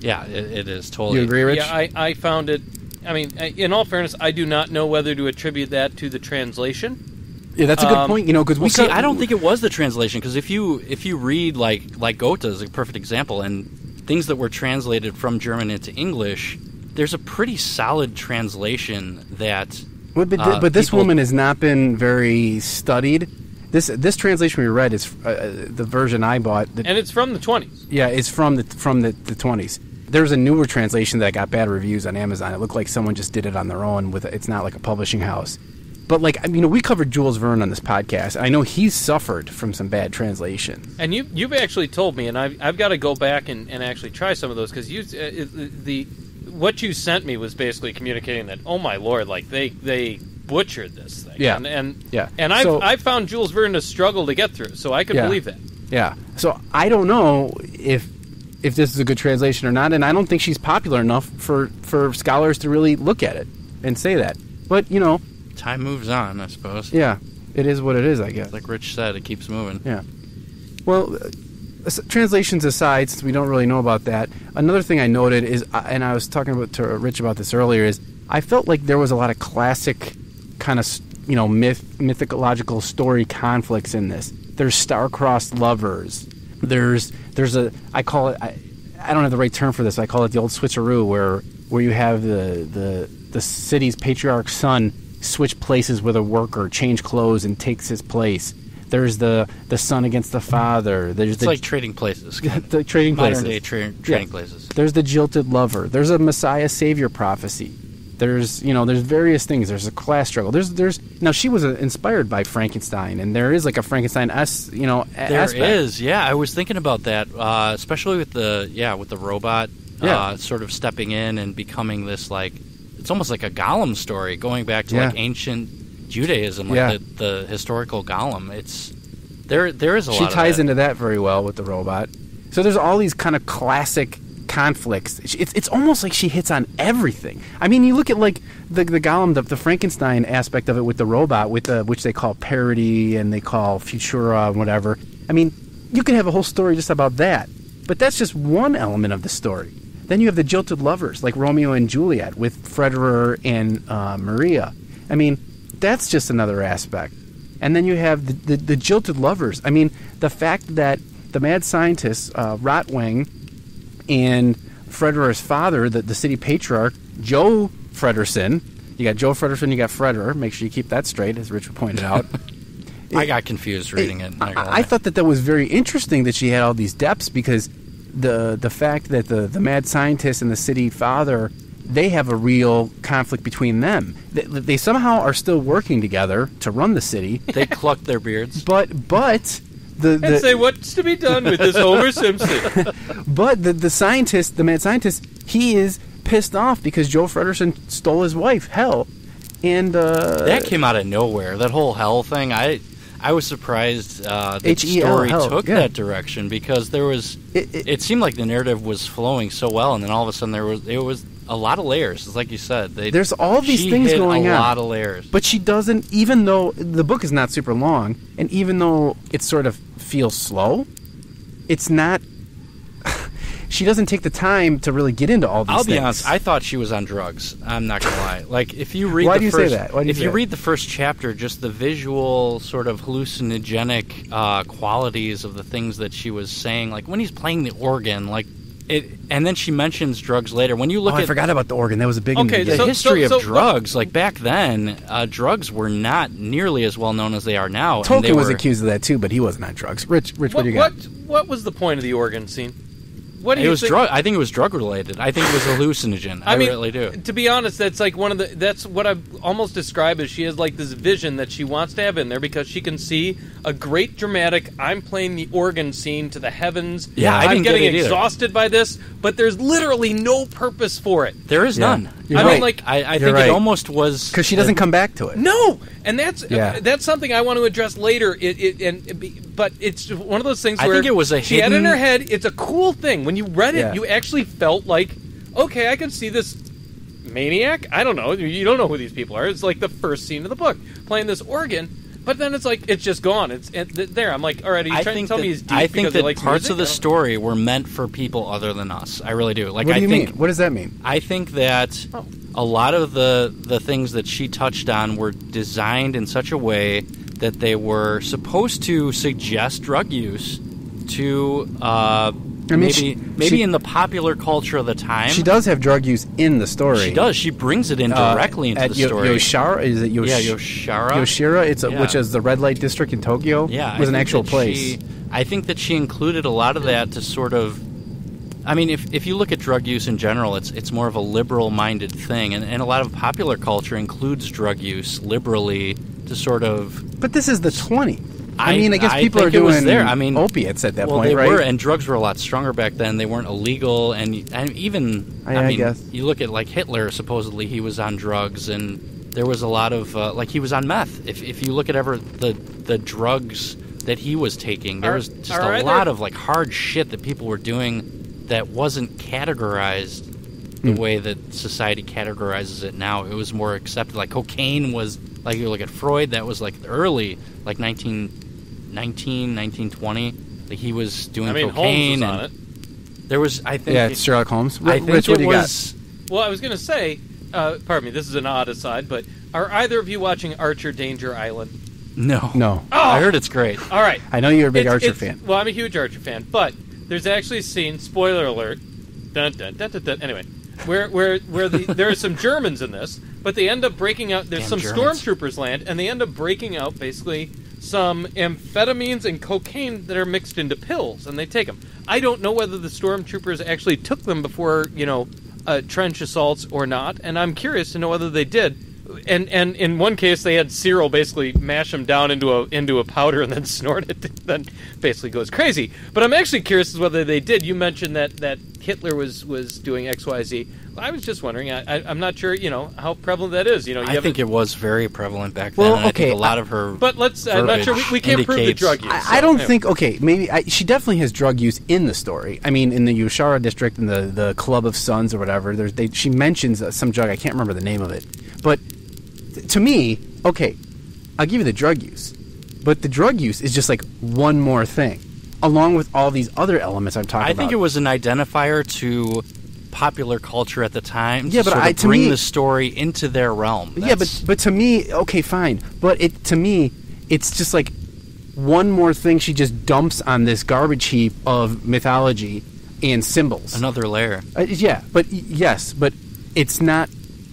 yeah, it, it is totally. You agree, Rich? Yeah, I, I found it. I mean, in all fairness, I do not know whether to attribute that to the translation. yeah, that's a good um, point. You know, because Well, we see, I don't think it was the translation because if you if you read like like Goethe is a perfect example, and things that were translated from German into English, there's a pretty solid translation that. But, but, uh, but this people- woman has not been very studied. This this translation we read is uh, uh, the version I bought. The, And it's from the 20s. yeah, it's from the from the the twenties. There's a newer translation that got bad reviews on Amazon. It looked like someone just did it on their own. With it's not like a publishing house. But like I mean, you know, we covered Jules Verne on this podcast. I know he's suffered from some bad translation. And you, you've actually told me, and I've, I've got to go back and, and actually try some of those because you uh, the what you sent me was basically communicating that oh my lord, like they they butchered this thing. Yeah. and and, Yeah. and I've So- I found Jules Verne a struggle to get through, so I could Yeah. believe that. Yeah. So I don't know if if this is a good translation or not, and I don't think she's popular enough for for scholars to really look at it and say that. But you know, Time moves on, I suppose. yeah, it is what it is, I guess. Like Rich said, it keeps moving. Yeah. Well, s- translations aside, since we don't really know about that, another thing I noted is, uh, and I was talking about to Rich about this earlier, is I felt like there was a lot of classic kind of you know myth mythological story conflicts in this. There's star-crossed lovers. There's there's a I call it I, I don't have the right term for this. I call it the old switcheroo, where where you have the the the city's patriarch's son switch places with a worker, change clothes, and takes his place. There's the the son against the father. There's It's the like trading places, the trading modern places. day tra- trading places. There's the jilted lover. There's a Messiah savior prophecy. There's you know there's various things. There's a class struggle. There's there's now she was uh, inspired by Frankenstein, and there is like a Frankenstein s you know There aspect. is, yeah. I was thinking about that, uh, especially with the yeah with the robot, Yeah. uh, sort of stepping in and becoming this like it's almost like a Golem story, going back to Yeah. like ancient Judaism, like Yeah. the, the historical golem. It's there. There is a she lot. ties into that very well with the robot. So there's all these kind of classic conflicts. It's it's almost like she hits on everything. I mean, you look at like the the Golem, the, the Frankenstein aspect of it with the robot, with the which they call parody and they call Futura and whatever. I mean, you could have a whole story just about that. But that's just one element of the story. Then you have the jilted lovers, like Romeo and Juliet, with Frederer and uh, Maria. I mean, that's just another aspect. And then you have the, the, the jilted lovers. I mean, the fact that the mad scientists, uh, Rotwang, and Frederer's father, the, the city patriarch, Joh Fredersen, you got Joh Fredersen, you got Frederer. Make sure you keep that straight, as Richard pointed out. I got confused reading it. gonna I, I thought that that was very interesting that she had all these depths because the the fact that the the mad scientist and the city father they have a real conflict between them. They, they somehow are still working together to run the city, they clucked their beards. but but the, And say what's to be done with this Homer Simpson. but the the scientist, the mad scientist, he is pissed off because Joh Fredersen stole his wife, Hel, and uh, that came out of nowhere. That whole hell thing. I I was surprised uh, that the H-E-L, story hell, took yeah. that direction because there was. It- It, it- seemed like the narrative was flowing so well, and then all of a sudden there was it was a lot of layers. It's like you said. They, There's all these things going a on. A lot of layers. But she doesn't, even though the book is not super long, and even though it sort of feels slow. It's not. she doesn't take the time to really get into all these I'll things. be honest. I thought she was on drugs. I'm not gonna lie. Like if you read Why the do you say first, that? Why do you if say you that? read the first chapter, just the visual sort of hallucinogenic uh, qualities of the things that she was saying, like when he's playing the organ, like it, and then she mentions drugs later. When you look oh, at I forgot about the organ. That was a big Okay, in the So- history so- of so drugs, like back then, uh, drugs were not nearly as well known as they are now. and they Tolkien was were- accused of that too, but he wasn't on drugs. Rich, Rich, what, What, do you got? what what was the point of the organ scene? What do It you was think? drug. I think it was drug related. I think it was hallucinogen. I, I mean, really do. To be honest, that's like one of the. That's what I almost describe as she has like this vision that she wants to have in there because she can see a great dramatic. I'm playing the organ scene to the heavens. Yeah, I I'm didn't get getting it exhausted by this, but there's literally no purpose for it. There is Yeah. none. You're I mean, like I, I think right. it almost was Because she doesn't come back to it. no, and that's uh, Yeah. that's something I want to address later. It, it and it be, but it's one of those things I think it was a she had in her head. It's a cool thing when you read it. Yeah. You actually felt like, okay, I can see this maniac. I don't know. You don't know who these people are. It's like the first scene of the book playing this organ. But then it's like it's just gone. It's it, there. I'm like, all right. Are you I trying think to tell that, me he's deep I think because he that likes parts music? of the story were meant for people other than us. I really do. Like What do I you think mean? What does that mean? I think that Oh. a lot of the the things that she touched on were designed in such a way that they were supposed to suggest drug use to uh, I mean, maybe she- maybe she- in the popular culture of the time. She does have drug use in the story. She does. She brings it in Uh, directly into at the Yo- story. Yoshara is it Yosh- yeah, Yoshara. Yoshira, it's a, Yeah. which is the red light district in Tokyo. Yeah, I was an actual place. she- I think that she included a lot of that to sort of. I mean, if, if you look at drug use in general, it's it's more of a liberal minded thing, and, and a lot of popular culture includes drug use liberally to sort of. But this is the 20. I, I- mean, I guess I people are think it was doing there. I mean, opiates at that well, point, they right? were, and drugs were a lot stronger back then. They weren't illegal, and, and even I- I, I mean, guess. you look at like Hitler. Supposedly, he was on drugs, and there was a lot of uh, like he was on meth. If if you look at ever the the drugs that he was taking, there was just are a either- lot of like hard shit that people were doing that wasn't categorized the Hmm. way that society categorizes it now. It was more accepted. Like cocaine was like you look at Freud, that was like early, like 1919, 1920. Like he was doing I mean, Holmes cocaine was and on it. there was I think yeah, it's Sherlock Holmes. I Ri- think Rich, it what do you was Well, I was going to say, uh, pardon me, this is an odd aside, but are either of you watching Archer Danger Island? no. got? No. I heard it's great. All right. I know you're a big It's- Archer it's- fan. Well, I'm a huge Archer fan, but there's actually a scene. Spoiler alert. Dun, dun, dun, dun, dun. Anyway, where where where the, there are some Germans in this, but they end up breaking out. There's Damn some Germans. stormtroopers land, and they end up breaking out basically some amphetamines and cocaine that are mixed into pills, and they take them. I don't know whether the stormtroopers actually took them before you know uh, trench assaults or not, and I'm curious to know whether they did. And and in one case, they had Cyril basically mash him down into a into a powder and then snort it. Then basically goes crazy. But I'm actually curious as whether they did. You mentioned that that Hitler was was doing X Y Z. I was just wondering. I, I, I'm not sure. You know how prevalent that is. You know, you I think it was very prevalent back then. Well, and I okay, think a lot of her But let's. I'm not sure. We, we can't prove the drug use. I, so, I don't yeah. think. Okay, maybe I, she definitely has drug use in the story. I mean, in the Yushara district, in the the Club of Sons or whatever. There's they, she mentions uh, some drug. I can't remember the name of it, but t- to me, okay, I'll give you the drug use, but the drug use is just like one more thing, along with all these other elements I'm talking I about. I think it was an identifier to popular culture at the time. Yeah, to but I- to bring me- the story into their realm. Yeah, but but to me, okay, fine. But it to me, it's just like one more thing she just dumps on this garbage heap of mythology and symbols. another layer. Uh, yeah, but yes, but it's not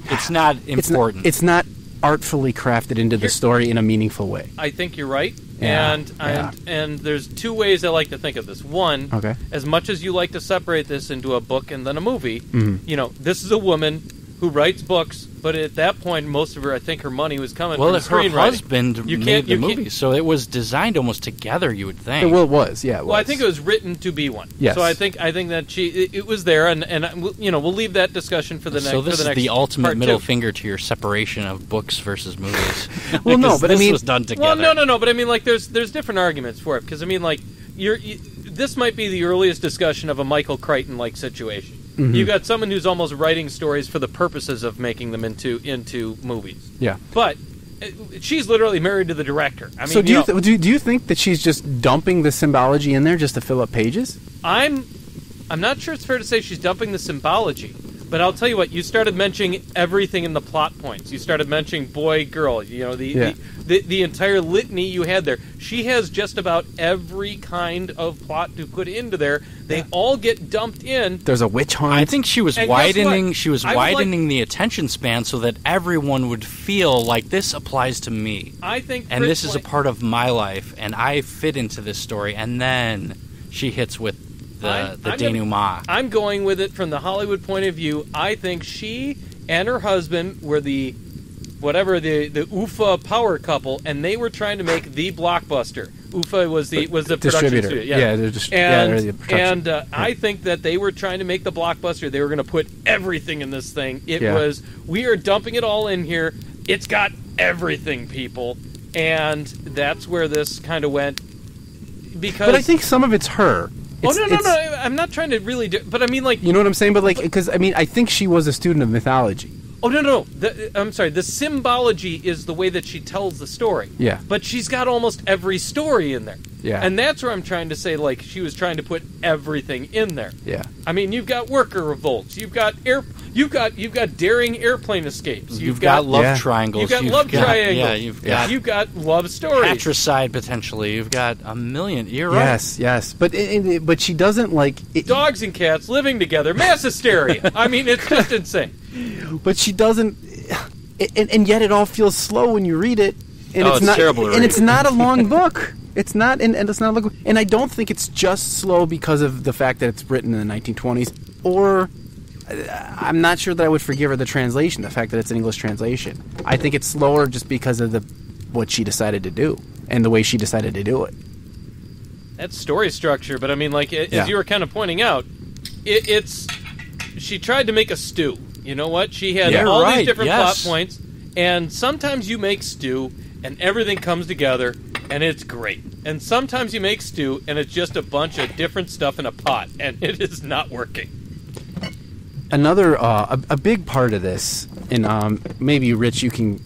It's not it's not- important. It's not, artfully crafted into the story in a meaningful way. I think you're right. Yeah, and yeah. and and there's two ways I like to think of this. One, Okay. as much as you like to separate this into a book and then a movie, Mhm. you know, this is a woman who writes books, but at that point, most of her, I think, her money was coming well, from if her husband You made can't- the you can't- movie, so it was designed almost together. You would think. Well, it was, yeah. It Well, I think it was written to be one. Yes. So I think I think that she it, it was there, and and you know we'll leave that discussion for the next. so for this the is next the ultimate middle two. finger to your separation of books versus movies. Well, no, Because but I this mean- was done together. Well, no, no, no. But I mean, like, there's there's different arguments for it because I mean, like, you're you, this might be the earliest discussion of a Michael Crichton like situation. Mm-hmm. You've got someone who's almost writing stories for the purposes of making them into into movies. Yeah. But she's literally married to the director. I mean, so do you, know, th- do, do you think that she's just dumping the symbology in there just to fill up pages? I'm I'm not sure it's fair to say she's dumping the symbology, but I'll tell you what. You started mentioning everything in the plot points. You started mentioning boy, girl. You know the Yeah. the, the, the entire litany you had there. She has just about every kind of plot to put into there. They all get dumped in. There's a witch hunt. I think she was And widening. She was I would like- widening the attention span so that everyone would feel like this applies to me, I think, and Chris this is a part of my life, and I fit into this story. And then she hits with the I'm- the I'm gonna- denouement. I'm going with it from the Hollywood point of view. I think she and her husband were the whatever the the UFA power couple, and they were trying to make the blockbuster. UFA was the was the production Distributor. studio, Yeah, they're just- yeah, and they're the production. and uh, I think that they were trying to make the blockbuster. They were going to put everything in this thing. It Yeah. was we are dumping it all in here. It's got everything, people, and that's where this kind of went. Because but I think some of it's her. Oh no no no! I'm not trying to really do, but I mean like You know what I'm saying? But like, because I mean, I think she was a student of mythology. Oh no no! The, I'm sorry. The symbology is the way that she tells the story. Yeah. But she's got almost every story in there. Yeah. And that's where I'm trying to say like she was trying to put everything in there. Yeah. I mean, you've got worker revolts. You've got air. You've got you've got daring airplane escapes. You've, You've got, love Yeah. triangles. You've got love got- triangles. Yeah, you've got You've got love stories. patricide potentially. You've got a million. You're right. Yes, yes. But it, it- but she doesn't like. It, Dogs and cats living together, mass hysteria. I mean, it's just insane. But she doesn't. And, and yet, it all feels slow when you read it. And Oh, it's, it's not. terrible to and read. it's not a long book. It's not, and, and it's not a long. And I don't think it's just slow because of the fact that it's written in the 1920s, or uh, I'm not sure that I would forgive her the translation, the fact that it's an English translation. I think it's slower just because of the what she decided to do and the way she decided to do it. That's story structure, but I mean, like a- Yeah. as you were kind of pointing out, it, it's she tried to make a stew. You know what? She had Yeah. all Right, these different yes. plot points, and sometimes you make stew and everything comes together and it's great. And sometimes you make stew and it's just a bunch of different stuff in a pot and it is not working. another uh, a, a big part of this, and um, maybe Rich, you can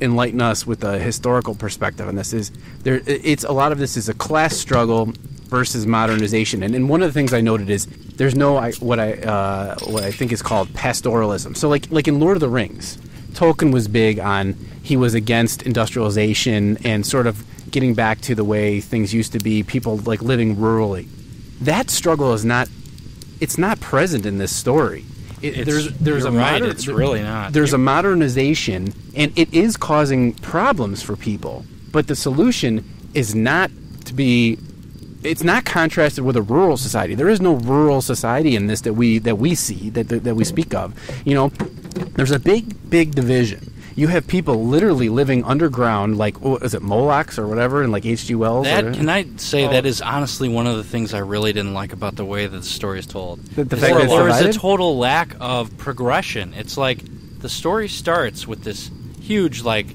enlighten us with a historical perspective on this. Is there? It's a lot of this is a class struggle versus modernization, and, and one of the things I noted is there's no I, what I uh, what I think is called pastoralism. So like like in Lord of the Rings, Tolkien was big on he was against industrialization and sort of getting back to the way things used to be, people like living rurally. That struggle is not it's not present in this story. It, It's- there's there's a right, modern- it's really not. There's a modernization, and it is causing problems for people. But the solution is not to be. It's not contrasted with a rural society. There is no rural society in this that we that we see that that, that we speak of. You know, there's a big big division. You have people literally living underground, like what is it Morlocks or whatever, and like H.G. Wells. That or- can I say Oh. that is honestly one of the things I really didn't like about the way that the story is told. The- the Is fact that that there is a total lack of progression. It's like the story starts with this huge like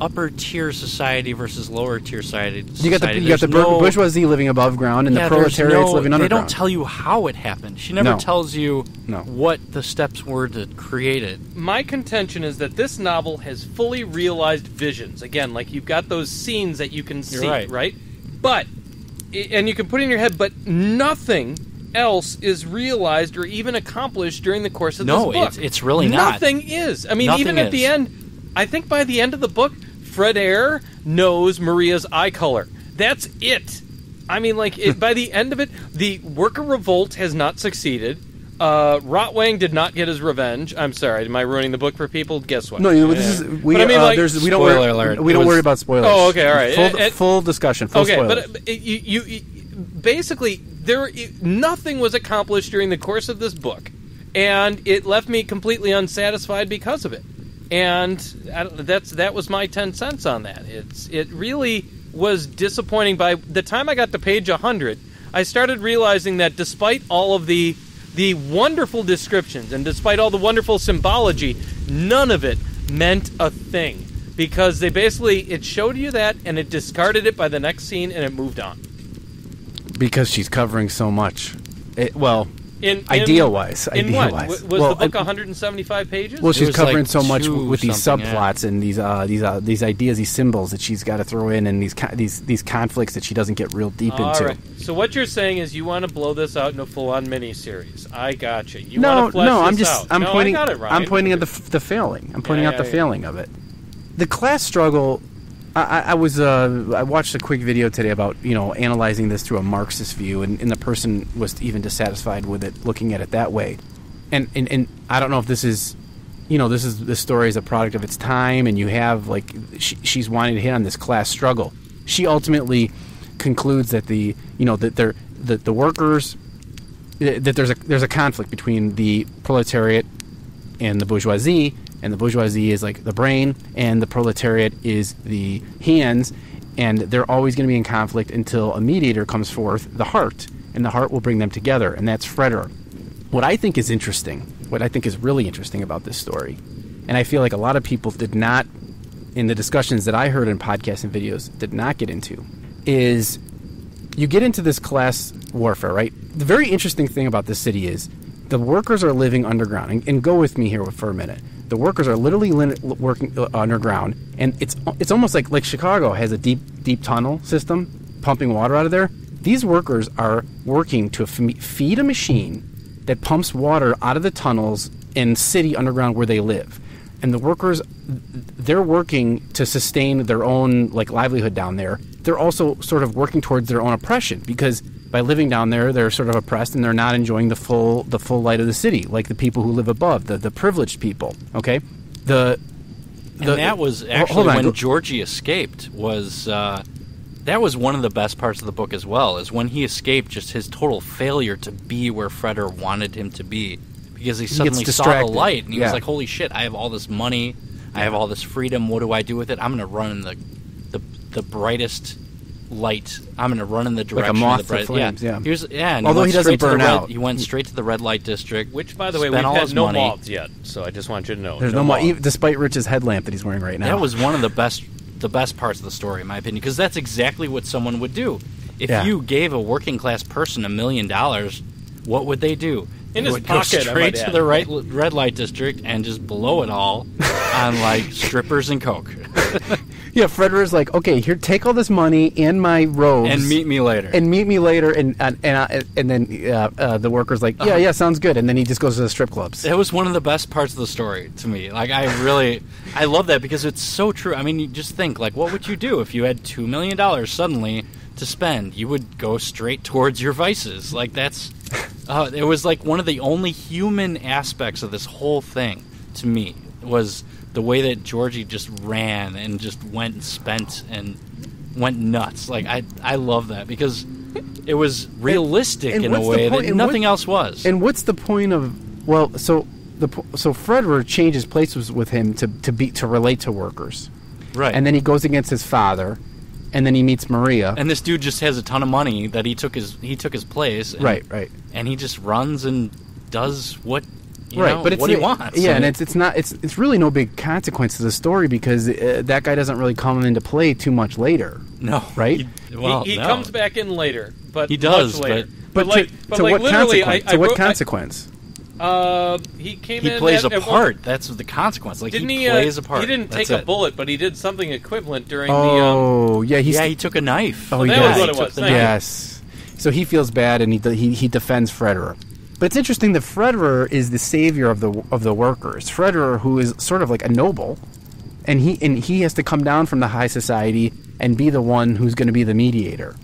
upper tier society versus lower tier society. you got the you got the There's no- bourgeoisie living above ground, and yeah, the there's proletariat's no- living They don't tell you how it happened. She never No. tells you No. what the steps were to create it. My contention is that this novel has fully realized visions. Again, like you've got those scenes that you can You're see, right. But and you can put in your head, but nothing else is realized or even accomplished during the course of No, this book. it's- it's really not. Nothing is. I mean, Nothing even at the end, I think by the end of the book, Freder knows Maria's eye color. That's it. I mean, like it, by the end of it, the worker revolt has not succeeded. Uh, Rotwang did not get his revenge. I'm sorry. Am I ruining the book for people? Guess what? No, you- this is we. But I mean, uh, like- there's we don't Spoiler worry, alert. We don't was- worry about spoilers. Oh, okay, all right. Full, And- and- full discussion. Full okay, spoilers. but uh, you, you, you basically there nothing was accomplished during the course of this book, and it left me completely unsatisfied because of it. And that's that was my ten cents on that. It's it really was disappointing. By the time I got to page hundred, I started realizing that despite all of the the wonderful descriptions and despite all the wonderful symbology, none of it meant a thing because they basically it showed you that and it discarded it by the next scene and it moved on. because she's covering so much. It, well, In, in Ideal wise, in ideal what wise. W- was Well, the book I- 175 pages? Well, she's covering like so much two with these something, yeah. subplots and these uh, these uh, these ideas, these symbols that she's got to throw in, and these co- these these conflicts that she doesn't get real deep All into. right. So what you're saying is you want to blow this out in a full-on miniseries. I got you. You no, flesh no, I'm just out. I'm no, pointing I got it, Ryan. I'm pointing at the f- the failing. I'm pointing Yeah, out the yeah, yeah. failing of it. The class struggle. I, I was uh, I watched a quick video today about you know analyzing this through a Marxist view, and, and the person was even dissatisfied with it, looking at it that way. And, and and I don't know if this is, you know, this is this story is a product of its time, and you have like she, she's wanting to hit on this class struggle. She ultimately concludes that the you know that they're that the workers that there's a there's a conflict between the proletariat and the bourgeoisie, and the bourgeoisie is like the brain, and the proletariat is the hands, and they're always going to be in conflict until a mediator comes forth, the heart, and the heart will bring them together, and that's Freder. What I think is interesting, what I think is really interesting about this story, and I feel like a lot of people did not, in the discussions that I heard in podcasts and videos, did not get into, is you get into this class warfare, right? The very interesting thing about this city is the workers are living underground. And, and go with me here for a minute. The workers are literally working uh, underground, and it's it's almost like like Chicago has a deep deep tunnel system pumping water out of there. These workers are working to feed a machine that pumps water out of the tunnels in city underground where they live. And the workers, they're working to sustain their own like livelihood down there. They're also sort of working towards their own oppression because by living down there, they're sort of oppressed and they're not enjoying the full the full light of the city, like the people who live above, the the privileged people. Okay, the And that was actually when Georgie escaped. Was uh, that was one of the best parts of the book as well? Is when he escaped, just his total failure to be where Freder wanted him to be, because he suddenly saw the light and he Yeah. was like, "Holy shit! I have all this money, I have all this freedom. What do I do with it? I'm going to run in the the the brightest." Light. I'm going to run in the direction moth of the to bright. flames, yeah. Here's, yeah. And Although he, he doesn't straight to burn red- out. He went straight to the red light district. Which, by the way, spent we've all had his no money. moths yet, so I just want you to know. there's no, more, e- despite Rich's headlamp that he's wearing right now. That was one of the best the best parts of the story, in my opinion, because that's exactly what someone would do. If Yeah. you gave a working class person a million dollars, what would they do? In they his would pocket, I go straight to the right red light district and just blow it all on like strippers and coke, yeah. Frederick's like, okay, here, take all this money and my robes and meet me later. and meet me later, and and and, uh, and then uh, uh, the worker's like, yeah, yeah, sounds good, and then he just goes to the strip clubs. That was one of the best parts of the story to me. Like I really, I love that because it's so true. I mean, you just think like, what would you do if you had two million dollars suddenly to spend? You would go straight towards your vices. Like that's, uh, it was like one of the only human aspects of this whole thing to me was the way that Georgie just ran and just went and spent and went nuts. Like I, I love that because it was realistic and in a way that nothing what- else was. And what's the point of? Well, so the so Frederick changes places with him to to be to relate to workers, right. and then he goes against his father, and then he meets Maria. and this dude just has a ton of money that he took his he took his place and, right, right, and he just runs and does what you right. know, but it's what he the- wants Yeah, and I mean, it's it's not it's it's really no big consequence to the story because uh, that guy doesn't really come into play too much later. no right? he, well he he no. comes back in later, but He does, much later. but- But, like, to, but to like what consequence? I, I to what wrote- I- consequence? uh, he came he in. plays at, a at one- part that's the consequence like Didn't he, he? uh, plays a part He didn't That's take a it. bullet, but he did something equivalent during the. Um, Oh, yeah, he's yeah he took a knife Oh, he that does. was what it was. the Thank you. knife. Yes. So he feels bad and he he, he defends Frederer. But it's interesting that Frederer is the savior of the of the workers. Frederer, who is sort of like a noble, and he and he has to come down from the high society and be the one who's going to be the mediator.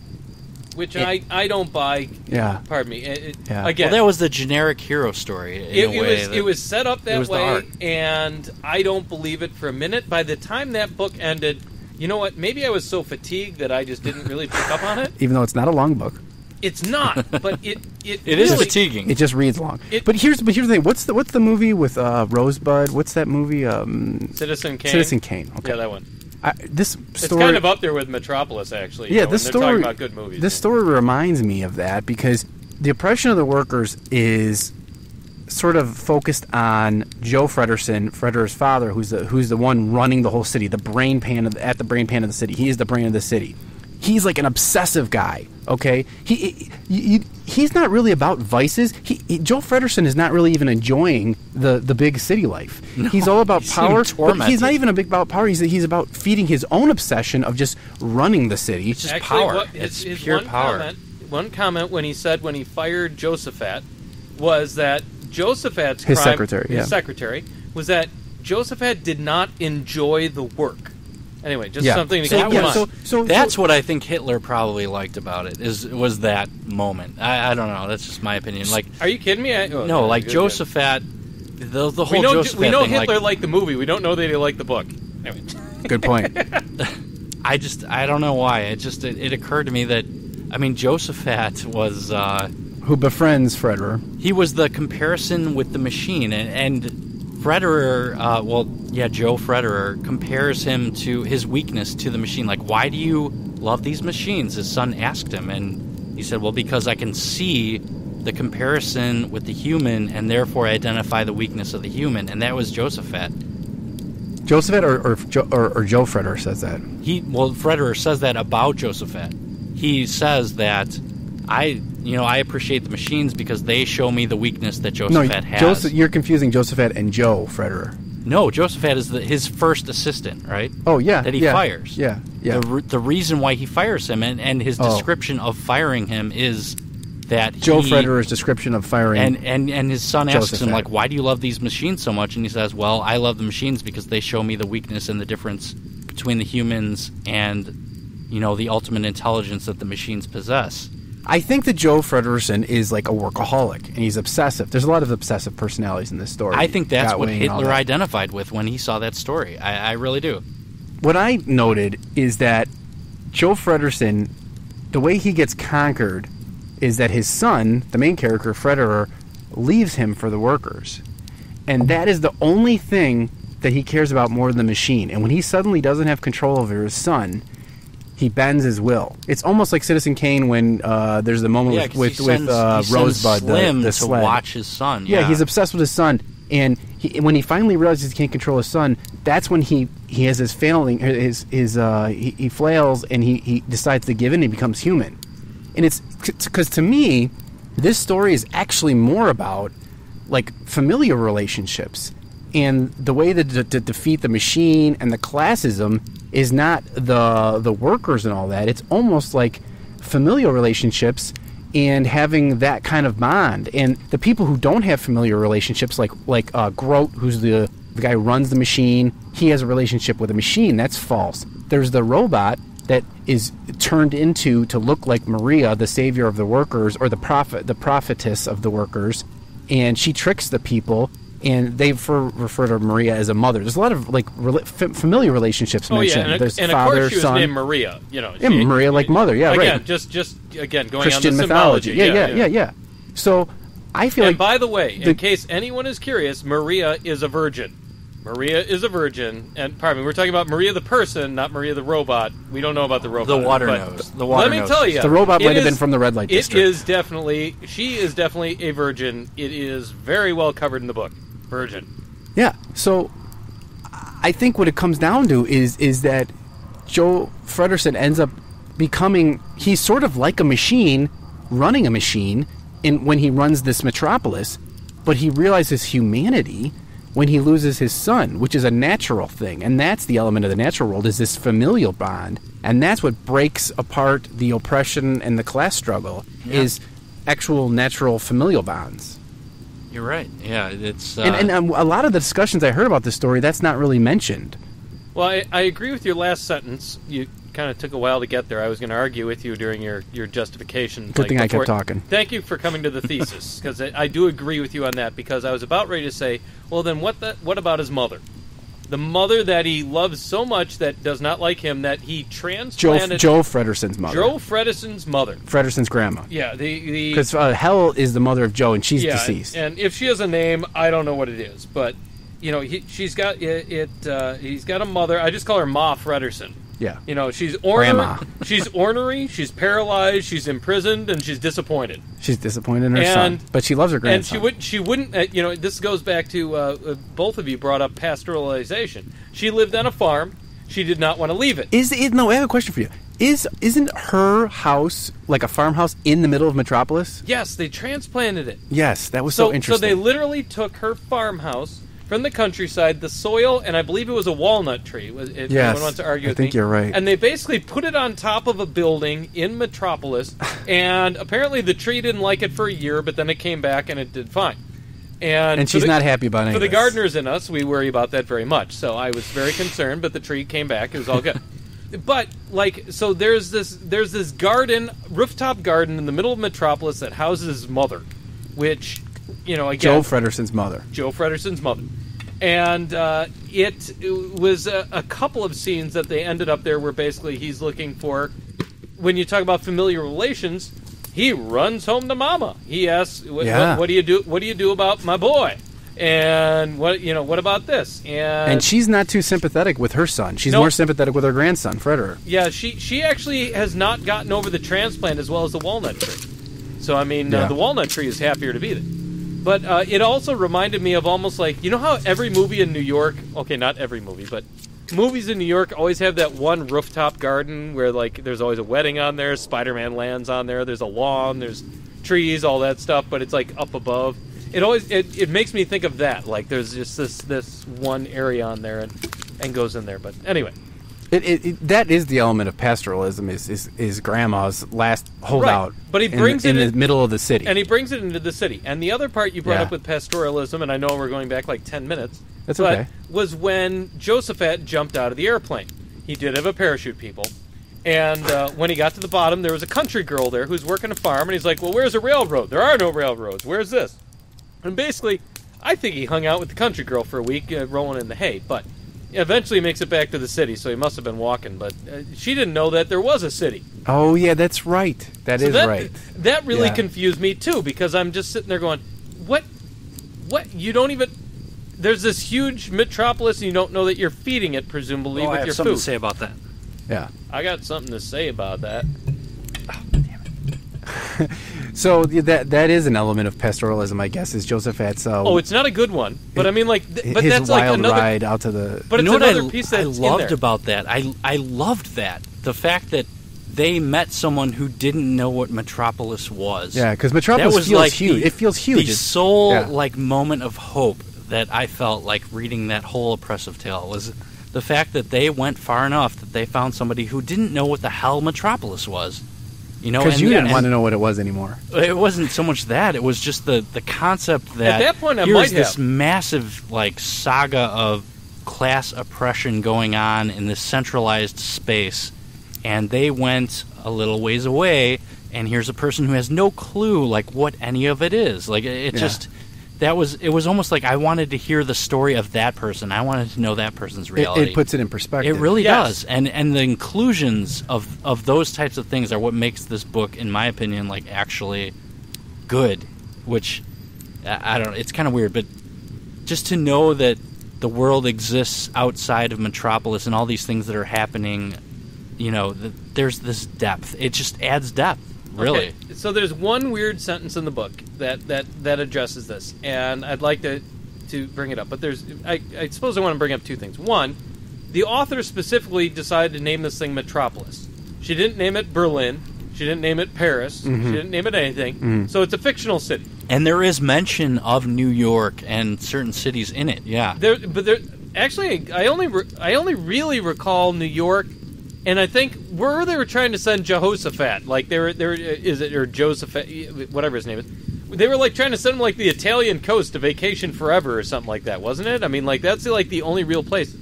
which I, I don't buy. Yeah. Pardon me. It, it- Yeah. Again, well that was the generic hero story in it, a it was that- it was set up that was the way, art. and I don't believe it for a minute. By the time that book ended, you know what? Maybe I was so fatigued that I just didn't really pick up on it. Even though it's not a long book, It's not, but it it it is really- fatiguing it just reads long. It- but here's but here's the thing. What's the what's the movie with uh, Rosebud? What's that movie? Um, Citizen Kane. Citizen Kane. Okay. Yeah, that one. I, this It's kind of up there with Metropolis, actually. you yeah, know, this when they're story. talking about good movies. This story reminds me of that because the oppression of the workers is sort of focused on Joh Fredersen, Frederer's father, who's the who's the one running the whole city, the brain pan of, at the brain pan of the city. He is the brain of the city. He's like an obsessive guy. Okay, he, he, he he's not really about vices. He, he, Joh Fredersen is not really even enjoying the the big city life. he's all about he seemed power. But he's not even a big about power. He's he's about feeding his own obsession of just running the city. It's just Actually, power. what- it's his- his pure one power. Comment, one comment when he said when he fired Josephat was that Josephat's His crime- secretary, his yeah. secretary, was that Josephat did not enjoy the work. Anyway, just Yeah. something to So, keep in yeah, mind. so, so That's so, what I think Hitler probably liked about it. Is was that moment? I, I don't know. That's just my opinion. Like Are you kidding me? I, oh, no, like good, good. Josephat. The the whole We know, Josephat we know thing. Hitler like, liked the movie. We don't know that he liked the book. Anyway. good point. I just I don't know why. It just it, it occurred to me that I mean Josephat was uh, Who befriends Federer? he was the comparison with the machine and and Frederer uh, well yeah Joe Frederer compares him to his weakness to the machine. Like why do you love these machines? His son asked him and he said well because I can see the comparison with the human and therefore identify the weakness of the human and that was Josephat. Josephat or or, or or Joe Federer says that. He well, Frederer says that about Josephat. He says that I, you know, I appreciate the machines because they show me the weakness that No, Josephat has. Joseph, you're confusing Josephat and Joe Frederer. no, Josephat is the, his first assistant, right? Oh yeah, that he yeah, fires. Yeah, yeah. The, the reason why he fires him and, and his Oh. description of firing him is that Joe he, Frederer's description of firing. and, and and his son asks him like, "Why do you love these machines so much?" And he says, "Well, I love the machines because they show me the weakness and the difference between the humans and you know the ultimate intelligence that the machines possess." I think that Joh Fredersen is like a workaholic and he's obsessive. There's a lot of obsessive personalities in this story. I think that's what Gatwing Hitler that. identified with when he saw that story. I, I really do. What I noted is that Joh Fredersen, the way he gets conquered, is that his son, the main character Frederer, leaves him for the workers, and that is the only thing that he cares about more than the machine. And when he suddenly doesn't have control over his son, he bends his will. It's almost like Citizen Kane when uh, there's the moment Yeah, with with, he with sends, uh, he sends Rosebud, the, Slim the to sled. watch his son. Yeah, Yeah, he's obsessed with his son, and he, when he finally realizes he can't control his son, that's when he, he has his failing, his his uh, he, he flails, and he, he decides to give in. and He becomes human, and it's because to me, this story is actually more about like familiar relationships and the way that to, to defeat the machine and the classism is not the the workers and all that. It's almost like familial relationships and having that kind of bond. And the people who don't have familiar relationships, like like uh, who's the the guy who runs the machine, he has a relationship with a machine. That's false. There's the robot that is turned into to look like Maria, the savior of the workers, or the prophet, the prophetess of the workers, and she tricks the people. And they refer, refer to Maria as a mother. There's a lot of like rela- fa- familiar relationships Oh mentioned. yeah, and, There's and of father, course she was son. named Maria. You know, Yeah, she- Maria like mother, yeah, again, right. Just, just again going Christian on the mythology. symbology. Yeah, yeah, yeah, yeah. So I feel And like by the way, the- in case anyone is curious, Maria is a virgin. Maria is a virgin, and pardon me, we're talking about Maria the person, not Maria the robot. We don't know about the robot. The water but nose. The water Let me nose. tell you, The robot it might have been from the red light district. is definitely. She is definitely a virgin. It is very well covered in the book. Virgin. Yeah. So I think what it comes down to is is that Joh Fredersen ends up becoming he's sort of like a machine running a machine in when he runs this metropolis, but he realizes humanity when he loses his son, which is a natural thing. And that's the element of the natural world is this familial bond. And that's what breaks apart the oppression and the class struggle is actual natural familial bonds. You're right. Yeah, it's uh, And, and um, a lot of the discussions I heard about this story, that's not really mentioned. Well, I, I agree with your last sentence. You kind of took a while to get there. I was going to argue with you during your, your justification. Good like, thing I kept before- talking. Thank you for coming to the thesis because I, I do agree with you on that. Because I was about ready to say, well, then what the, what about his mother? The mother that he loves so much that does not like him that he Joe transplanted Joh Fredersen's mother. Joh Fredersen's mother. Fredersen's grandma. Yeah, the the Because uh, Hel is the mother of Joe, and she's yeah, deceased. And, and if she has a name, I don't know what it is, but you know, he, she's got it. it uh, he's got a mother. I just call her Ma Fredersen. Yeah. You know, she's ornery. She's ornery. She's paralyzed. She's imprisoned, and she's disappointed. She's disappointed in her And- son, but she loves her grandson. And she would. She wouldn't. Uh, you know, this goes back to uh, uh, both of you brought up pastoralization. She lived on a farm. She did not want to leave it. Is, is no? I have a question for you. Is isn't her house like a farmhouse in the middle of Metropolis? Yes, they transplanted it. Yes, that was so, So, interesting. so they literally took her farmhouse from the countryside, the soil, and I believe it was a walnut tree. If Yes, anyone wants to argue I think me. you're right. And they basically put it on top of a building in Metropolis, and apparently the tree didn't like it for a year, but then it came back and it did fine. And, And she's the- not happy about any For the gardeners in us, we worry about that very much. So I was very concerned, but the tree came back. It was all good. but like, so there's this there's this garden, rooftop garden in the middle of Metropolis that houses mother, which you know again Joh Fredersen's mother. Joh Fredersen's mother. And uh, it, was a, a couple of scenes that they ended up there where basically he's looking for. When you talk about familiar relations, he runs home to Mama. He asks, "What, Yeah. what, what do you do? What do you do about my boy?" And what you know? What about this? And, And she's not too sympathetic with her son. She's Nope. more sympathetic with her grandson, Frederick. yeah, she she actually has not gotten over the transplant as well as the walnut tree. So I mean, Yeah. uh, the walnut tree is happier to be there. But uh, it also reminded me of almost like you know how every movie in New York, okay, not every movie, but movies in New York always have that one rooftop garden where like there's always a wedding on there, Spider-Man lands on there, there's a lawn, there's trees, all that stuff, but it's like up above. It always it, it makes me think of that. Like there's just this this one area on there and and goes in there. But anyway, It, it, it, that is the element of pastoralism. Is is, is grandma's last holdout? But he brings in, it in- the middle of the city. and he brings it into the city. And the other part you brought Yeah. up with pastoralism, and I know we're going back like ten minutes. That's but okay. Was when Josephat jumped out of the airplane. He did have a parachute, people. And uh, when he got to the bottom, there was a country girl there who's working a farm, and he's like, "Well, where's a railroad? There are no railroads. Where's this?" And basically, I think he hung out with the country girl for a week, uh, rolling in the hay. But eventually, makes it back to the city, so he must have been walking. But uh, she didn't know that there was a city. oh yeah, that's right. That is So that, right. That really Yeah. confused me too because I'm just sitting there going, "What? What? You don't even." There's this huge metropolis, and you don't know that you're feeding it, presumably Oh, with I have your something food. to say about that. Yeah. I got something to say about that. So that that is an element of pastoralism, I guess. Is Josephat's uh, Oh, it's not a good one, but I mean, like, th- but his that's like another. ride out to the. But you it's know what I, piece I that's in loved there. about that? I I loved that the fact that they met someone who didn't know what Metropolis was. yeah, because that Metropolis was feels like huge. The, it feels huge. The It's- sole yeah. like moment of hope that I felt like reading that whole oppressive tale was the fact that they went far enough that they found somebody who didn't know what the hell Metropolis was. You know, Because and- you didn't and want to know what it was anymore. It wasn't so much that; it was just the the concept that at that point, I here's might this have. massive like saga of class oppression going on in this centralized space, and they went a little ways away, and here's a person who has no clue like what any of it is. Like it, it Yeah. just that was it was almost like I wanted to hear the story of that person. I wanted to know that person's It, reality. it puts it in perspective. It really Yes. does, and and the inclusions of of those types of things are what makes this book, in my opinion, like actually good. Which I I don't know, it's kind of weird, but just to know that the world exists outside of Metropolis and all these things that are happening, you know, th- there's this depth. It just adds depth, really. Okay, So there's one weird sentence in the book that that that addresses this, and I'd like to to bring it up. But there's, I, I suppose I want to bring up two things. One, the author specifically decided to name this thing Metropolis. She didn't name it Berlin. She didn't name it Paris. Mm-hmm. She didn't name it anything. So it's a fictional city. And there is mention of New York and certain cities in it. Yeah. There, but there actually, I only re, I only really recall New York, and I think where they were trying to send Jehoshaphat, like they were there is it or Joseph, whatever his name is. They were like trying to send him like the Italian coast to vacation forever or something like that, wasn't it? I mean, like that's like the only real places.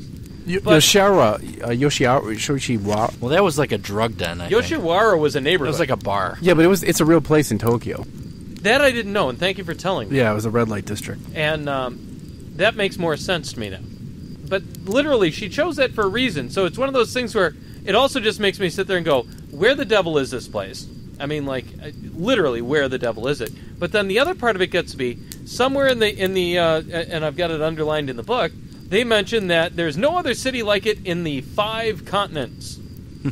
Yo- but- Yoshara, uh, Yoshiara, Yoshiwa. Well, that was like a drug den. I think. Yoshiwara was a neighborhood. It was like a bar. Yeah, but it was it's a real place in Tokyo. that I didn't know, and thank you for telling me. Yeah, it was a red light district. and um, that makes more sense to me now. But literally, she chose that for a reason. So it's one of those things where it also just makes me sit there and go, "Where the devil is this place?" I mean, like uh, literally, where the devil is it? But then the other part of it gets to be somewhere in the in the uh, and I've got it underlined in the book. They mention that there's no other city like it in the five continents.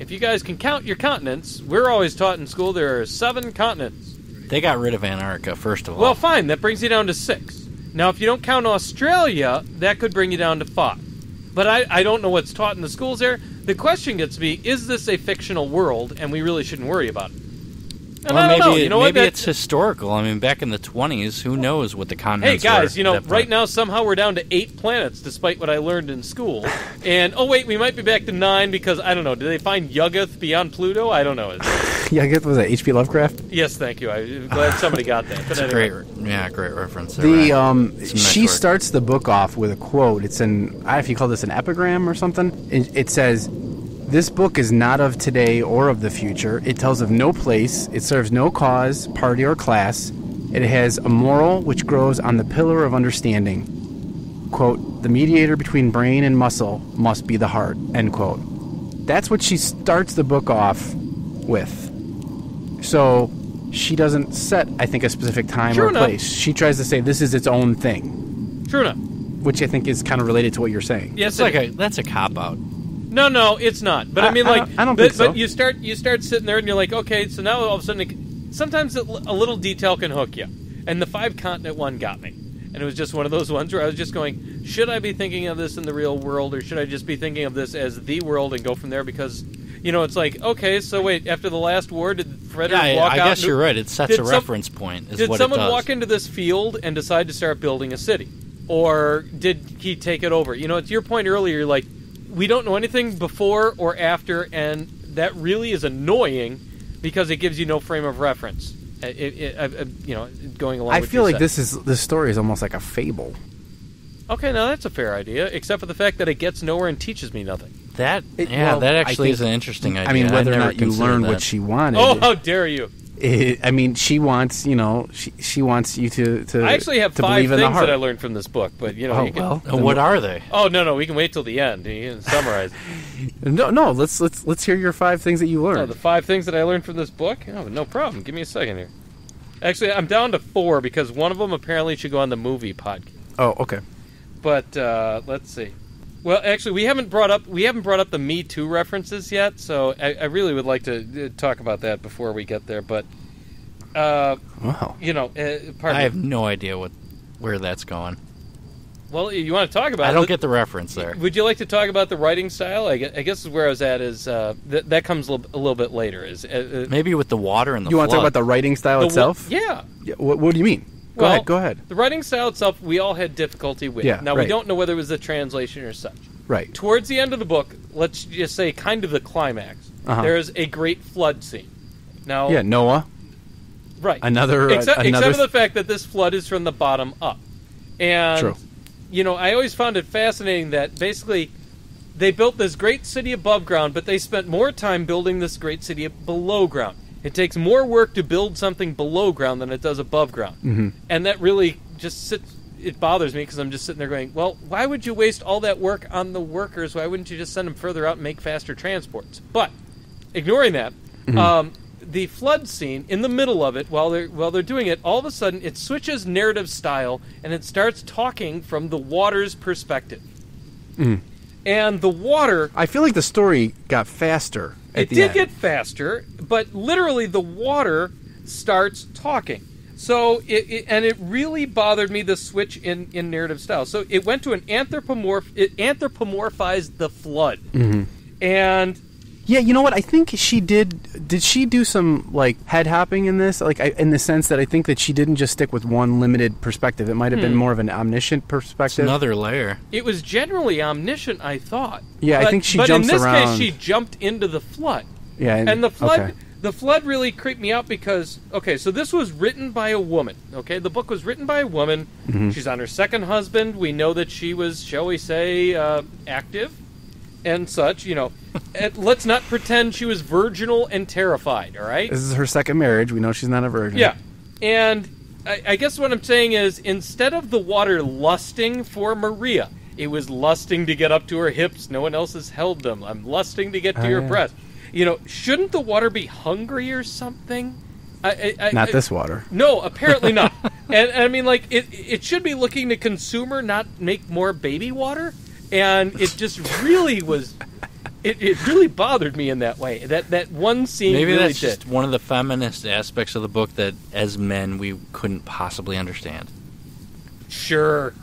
if you guys can count your continents, we're always taught in school there are seven continents. They got rid of Antarctica first of all. Well, fine. That brings you down to six. Now, if you don't count Australia, that could bring you down to five. But I, I don't know what's taught in the schools there. the question gets to be: Is this a fictional world, and we really shouldn't worry about it? And or maybe. You know what? maybe That- it's historical. I mean, back in the 20s, who knows what the Hey guys, you know, right now somehow we're down to eight planets, despite what I learned in school. And oh wait, we might be back to nine because I don't know. Did they find Yuggoth beyond Pluto? I don't know. Yeah, I guess was that H.P. Lovecraft? yes, thank you. I'm glad somebody got that. But It's a anyway. great, yeah, great reference. there, The Ryan. um, Some she nice work. starts the book off with a quote. It's an I don't know if you call this an epigram or something. It, it says, "This book is not of today or of the future. It tells of no place. It serves no cause, party, or class. It has a moral which grows on the pillar of understanding." Quote: "The mediator between brain and muscle must be the heart." End quote. That's what she starts the book off with. So she doesn't set, I think, a specific time True or enough. place. She tries to say this is its own thing, True enough. which I think is kind of related to what you're saying. Yes, It's like a that's a cop out. No, no, it's not. But I, I- mean, I like, don't- I don't but, think so. But you start, you start sitting there, and you're like, okay, so now all of a sudden, it, sometimes a, a little detail can hook you. And the five continent one got me, and it was just one of those ones where I was just going, should I be thinking of this in the real world, or should I just be thinking of this as the world and go from there? Because, you know, it's like, okay, so wait, after the last war, did Frederick Yeah, I, walk I out? guess into- you're right. It sets did a some- reference point. Is did what someone it does. walk into this field and decide to start building a city, or did he take it over? You know, it's your point earlier. Like, we don't know anything before or after, and that really is annoying because it gives you no frame of reference. Uh, It, it, uh, uh, you know, going along. I with feel like set. this is this story is almost like a fable. Okay, now that's a fair idea, except for the fact that it gets nowhere and teaches me nothing. That It- yeah, well, that actually think- is an interesting idea. I mean, whether or not you considered learn that. what she wanted. Oh, how dare you! it- I mean, she wants you know she she wants you to to. I actually have five believe in the things that I learned from this book, but you know, Oh you can, well. What are they? Oh no, no, we can wait till the end. You can summarize. No, no. Let's let's let's hear your five things that you learned. Oh, the five things that I learned from this book? Oh, no problem. Give me a second here. Actually, I'm down to four because one of them apparently should go on the movie podcast. oh, okay. But uh, let's see. Well, actually, we haven't brought up we haven't brought up the Me Too references yet, so I, I really would like to uh, talk about that before we get there. But uh, Wow. you know, uh, pardon I me. have no idea what where that's going. Well, you want to talk about? I don't get the reference there. Would you like to talk about the writing style? I guess, I guess is where I was at. Is uh, th- that comes a little, a little bit later? Is uh, uh, Maybe with the water and the You want to talk about the writing style the- itself? Yeah, Yeah, What, what do you mean? Go Well, ahead. Go ahead. The writing style itself, we all had difficulty with. Yeah, now we don't know whether it was the translation or such. Right. Towards the end of the book, let's just say, kind of the climax. Uh-huh. There is a great flood scene. Now, Yeah. Noah. right. Another. uh, except, another. except for the fact that this flood is from the bottom up, and True. you know, I always found it fascinating that basically they built this great city above ground, but they spent more time building this great city below ground. It takes more work to build something below ground than it does above ground, mm-hmm. and that really just sits. It bothers me because I'm just sitting there going, "Well, why would you waste all that work on the workers? Why wouldn't you just send them further out and make faster transports?" But ignoring that, um, the flood scene in the middle of it, while they're while they're doing it, all of a sudden it switches narrative style and it starts talking from the water's perspective. And the water, I feel like the story got faster. It did end. get faster, but literally the water starts talking. So it, it and it really bothered me the switch in, in narrative style. So it went to an anthropomorph. It anthropomorphized the flood, mm-hmm. and Yeah, you know what? I think she did. Did she do some like head hopping in this? Like, I, in the sense that I think that she didn't just stick with one limited perspective. It might have Hmm. been more of an omniscient It's perspective. another layer. It was generally omniscient, I thought. Yeah, I But- think she but jumps in this around. case, she jumped into the flood, yeah, and the flood, okay. the flood really creeped me out because okay, so this was written by a woman. Okay, the book was written by a woman. Mm-hmm. She's on her second husband. We know that she was, shall we say, uh, active and such. You know, let's not pretend she was virginal and terrified. All right. This is her second marriage. We know she's not a virgin. Yeah, and I, I guess what I'm saying is, instead of the water lusting for Maria, it was lusting to get up to her hips. No one else has held them. I'm lusting to get to Oh, your yeah. breast. You know, shouldn't the water be hungry or something? I, I, Not this water. No, apparently not. and, and I mean, like it, it should be looking to consumer, not make more baby water. And it just really was. It, it really bothered me in that way. That that one scene Maybe really that's did. just one of the feminist aspects of the book that, as men, we couldn't possibly understand. Sure.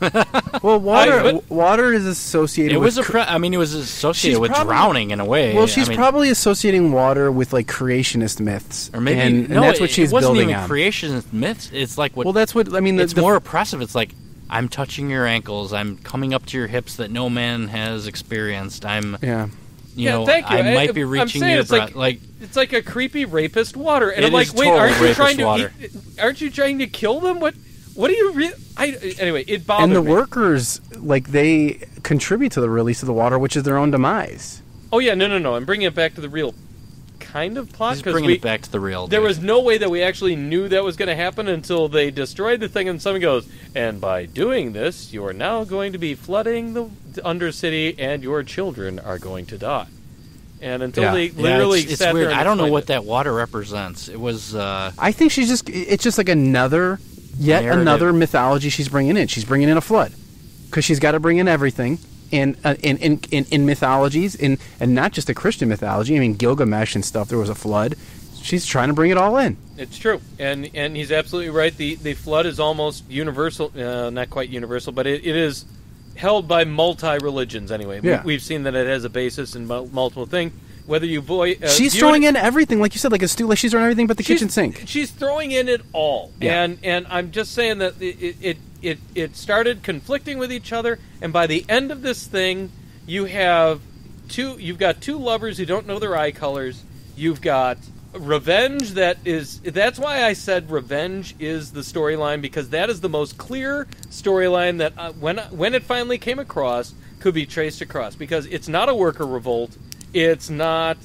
Well, water I- water is associated It with was a. Pre- I mean, it was associated with probably- drowning in a way. well, I she's mean, probably associating water with like creationist myths, or maybe and, and no, that's what it- she's it wasn't building even on. creationist myths. It's like what. well, that's what I mean. The, it's the- more oppressive. It's like I'm touching your ankles. I'm coming up to your hips that no man has experienced. I'm, yeah. you Yeah, know, thank you. I I- might be I'm reaching saying your it's like- Like, It's like a creepy rapist water, and It I'm like, wait, aren't you trying to? water. Eat, aren't you trying to kill them? What? What do you? Re- I anyway, it bothers And the me. workers, like they contribute to the release of the water, which is their own demise. Oh yeah, no, no, no. I'm bringing it back to the real kind of plot just because bringing we it back to the real. there dude. was no way that we actually knew that was going to happen until they destroyed the thing, and someone goes, "And by doing this, you are now going to be flooding the Undercity, and your children are going to die." And until Yeah. they Yeah, literally it's, it's sat weird. there, and I don't know what it. that water represents. It was. uh I think she's just it's just like another yet Narrative. another mythology she's bringing in. She's bringing in a flood because she's got to bring in everything in, uh, in, in in in mythologies in and not just the Christian mythology. I mean Gilgamesh and stuff. There was a flood. She's trying to bring it all in. It's true, and and he's absolutely right. The the flood is almost universal, uh, not quite universal, but it, it is held by multi religions anyway. Yeah. We, have seen that it has a basis in multiple things. Whether you voice, uh, she's throwing in everything, like you said, like a stew. Like she's throwing everything but the kitchen sink. She's throwing in it all, Yeah. and and I'm just saying that it, it it it started conflicting with each other, and by the end of this thing, you have two. You've got two lovers who don't know their eye colors. You've got revenge that is that's why I said revenge is the storyline because that is the most clear storyline that uh, when when it finally came across could be traced across because it's not a worker revolt it's not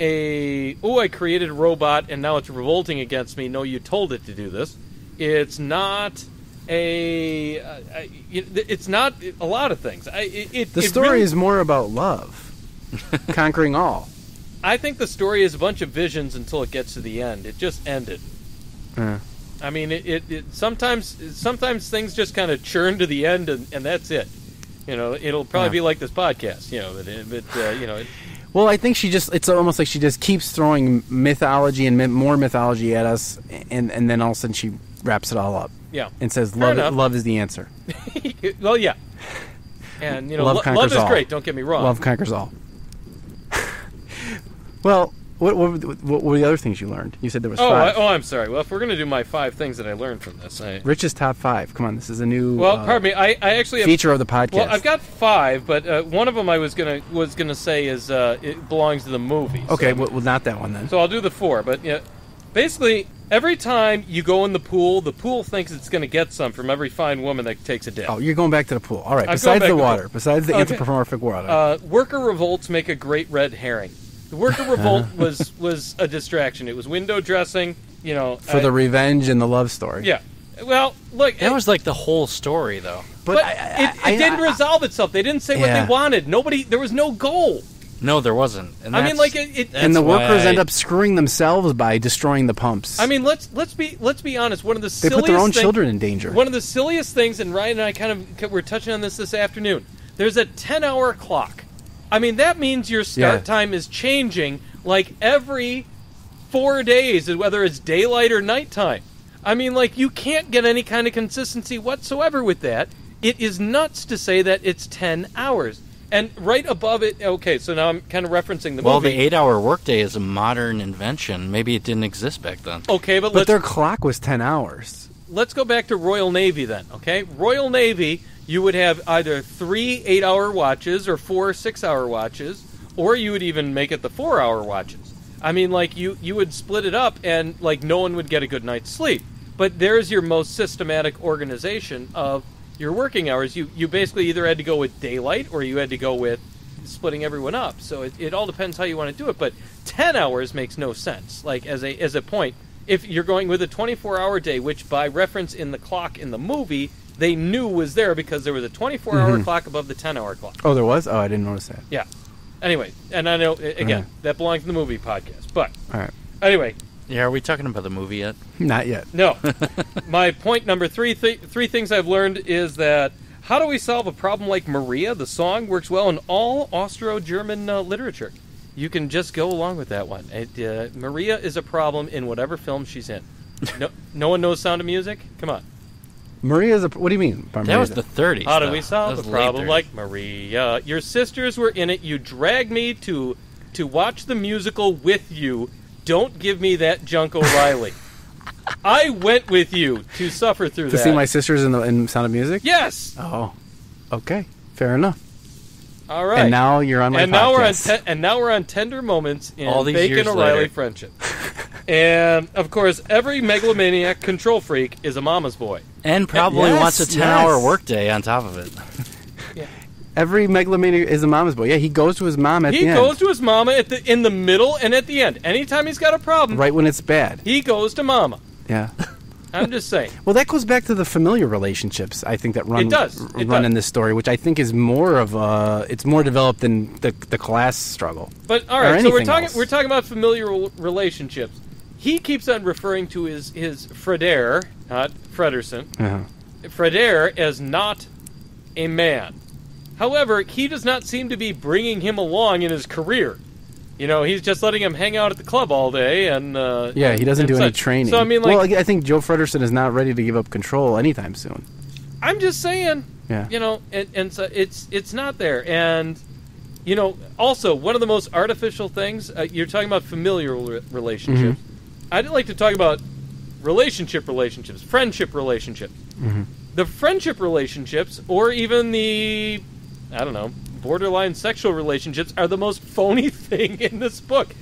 a oh I created a robot and now it's revolting against me no you told it to do this it's not a uh, I- it's not a lot of things I, it, it, The it story really- is more about love, conquering all. I think the story is a bunch of visions until it gets to the end. It just ended. Uh, I mean, it, it, it sometimes sometimes things just kind of churn to the end, and, and that's it. You know, it'll probably Yeah. be like this podcast. You know, but, but uh, you know, it, well, I think she just—it's almost like she just keeps throwing mythology and myth- more mythology at us, and and then all of a sudden she wraps it all up yeah. and says, Fair "Love, enough. love is the answer. well, yeah. And you know, Love lo- love is all. great. Don't get me wrong. Love conquers all." well, what, what, what were the other things you learned? You said there was oh, I, oh, I'm sorry. Well, if we're gonna do my five things that I learned from this, I, Rich's top five. Come on, this is a new well, uh, pardon me. I, I actually have feature of the podcast. Well, I've got five, but uh, one of them I was gonna was gonna say is uh, it belongs to the movie. okay, I'm- well, well, not that one then. So I'll do the four, but yeah, basically every time you go in the pool, the pool thinks it's going to get some from every fine woman that takes a dip. oh, you're going back to the pool. All right. I'm Besides the to the water, besides the Okay. anthropomorphic water. Uh, worker revolts make a great red herring. The worker revolt was was a distraction. It was window dressing. You know, for I- the revenge and the love story. yeah. Well, look, That it- was like the whole story, though. but, I- I- it, it I- didn't I- resolve itself. They didn't say what they wanted. Nobody. There was no goal. No, there wasn't. And I mean, like it. it and the workers I- end up screwing themselves by destroying the pumps. I mean, let's let's be let's be honest. One of the they silliest put their own thing- children in danger. One of the silliest things, and Ryan and I kind of we're touching on this this afternoon. There's a 10 hour clock. I mean, that means your start Yeah. time is changing like every four days, whether it's daylight or nighttime. I mean, like, you can't get any kind of consistency whatsoever with that. It is nuts to say that it's 10 hours. And right above it, okay, so now I'm kind of referencing the well, movie. the eight-hour workday is a modern invention. Maybe it didn't exist back then. okay, but, but let's, their clock was 10 hours. Let's go back to Royal Navy then, okay? Royal Navy, you would have either three eight hour watches or four six hour watches, or you would even make it the four hour watches. I mean, like, you, you would split it up and, like, no one would get a good night's sleep. But there's your most systematic organization of your working hours. You, you basically either had to go with daylight or you had to go with splitting everyone up. So it, it all depends how you want to do it. But 10 hours makes no sense, like, as a, as a point if you're going with a 24 hour day, which by reference in the clock in the movie, they knew was there because there was a 24 hour clock above the 10 hour clock. Oh, there was? Oh, I didn't notice that. Yeah. Anyway, and I know, again, Uh-huh. that belongs in the movie podcast. But All right. anyway, Yeah, are we talking about the movie yet? Not yet. no. My point number three, th- three things I've learned is that how do we solve a problem like Maria? The song works well in all Austro German uh, literature. You can just go along with that one. It, uh, Maria is a problem in whatever film she's in. No, no one knows Sound of Music? Come on. Maria's a. What do you mean? by That was the a- 30s. How do we solve was the problem 30s. like Maria? Your sisters were in it. You dragged me to to watch the musical with you. Don't give me that junk O'Reilly. I went with you to suffer through to that. see my sisters in the in Sound of Music. yes. Oh, okay, fair enough. All right. And now you're on my and now we're on podcast. te- and now we're on tender moments in All these Bacon years O'Reilly later. friendship. and of course, every megalomaniac control freak is a mama's boy. And probably Yes, wants a 10 hour yes. workday on top of it. Every megalomaniac is a mama's boy. Yeah, he goes to his mom at He the end, goes to his mama at the in the middle and at the end. Anytime he's got a problem, right when it's bad. he goes to mama. Yeah. I'm just saying. Well, that goes back to the familiar relationships. I think that run It does. It run does. in this story, which I think is more of a. It's more developed than the the class struggle. But all right, so we're talking else. we're talking about familiar relationships. He keeps on referring to his his Freder, not Fredersen, Uh-huh. Freder as not a man. However, he does not seem to be bringing him along in his career. You know, he's just letting him hang out at the club all day, and uh, Yeah, he doesn't do any training. So I mean, like, well, I think Joh Fredersen is not ready to give up control anytime soon. I'm just saying, Yeah. you know, and, and so it's it's not there, and you know, also one of the most artificial things uh, you're talking about familiar re- relationships. Mm-hmm. I'd like to talk about relationship relationships, friendship relationships, Mm-hmm. the friendship relationships, or even the I don't know borderline sexual relationships are the most phony thing in this book.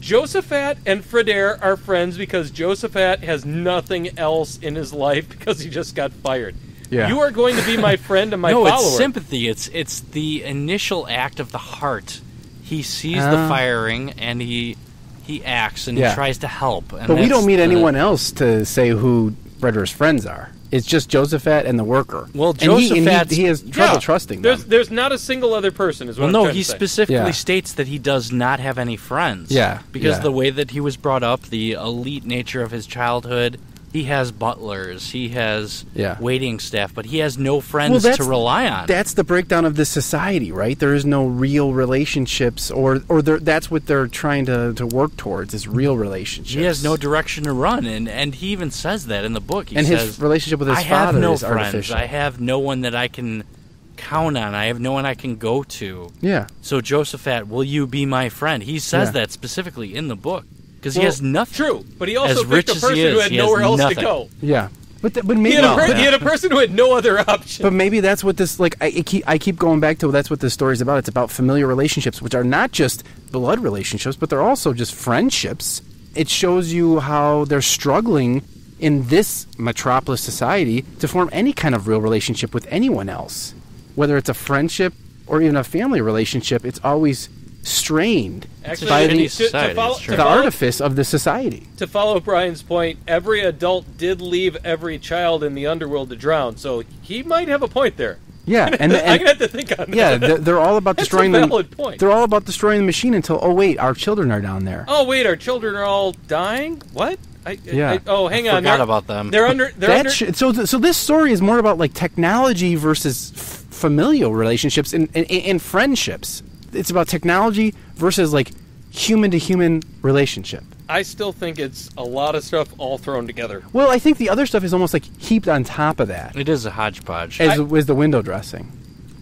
Josephat and Freder are friends because Josephat has nothing else in his life because he just got fired. Yeah. You are going to be my friend and my no, follower. it's sympathy. It's it's the initial act of the heart. He sees the Ah. firing and he he acts and Yeah. he tries to help. And But we don't meet the- anyone else to say who Freder's friends are. It's just Josephat and the worker. Well, And he- he, he, has trouble Yeah. trusting There's them. there's not a single other person. Is what Well, I'm no, he to say. specifically Yeah. states that he does not have any friends. Yeah, because yeah. the way that he was brought up, the elite nature of his childhood, he has butlers, he has Yeah. waiting staff, but he has no friends Well, to rely on. That's the breakdown of this society, right? There is no real relationships, or or that's what they're trying to, to work towards is real relationships. he has no direction to run, and and he even says that in the book. He and says, his relationship with his I have no is friends. artificial. I have no one that I can count on. I have no one I can go to. yeah, So Josephat, will you be my friend? He says Yeah. that specifically in the book because he has nothing. True, but he also As rich picked a as he person is, who had he nowhere else nothing. to go. yeah. But th- but He maybe had, a per- no. he had a person who had no other option. But maybe that's what this like. I, I keep I keep going back to that's what this story is about. It's about familiar relationships, which are not just blood relationships, but they're also just friendships. It shows you how they're struggling in this metropolis society to form any kind of real relationship with anyone else, whether it's a friendship or even a family relationship. It's always strained Actually, by the, society, to follow, it's to the artifice of the society. to follow Brian's point, every adult did leave every child in the underworld to drown, so he might have a point there. Yeah, and, I'm and gonna have to think on that. yeah, they're, they're all about That's a destroying the. valid point. They're all about destroying the machine until oh wait, our children are down there. Oh wait, our children are all dying. What? I, Yeah. I- oh, hang on. Forgot they're, about them. They're under. They're under. sh- so th- so this story is more about like technology versus f- familial relationships and, and, and friendships. It's about technology versus like human to human relationship. I still think it's a lot of stuff all thrown together. Well, I think the other stuff is almost like heaped on top of that, It is a hodgepodge. as was the window dressing.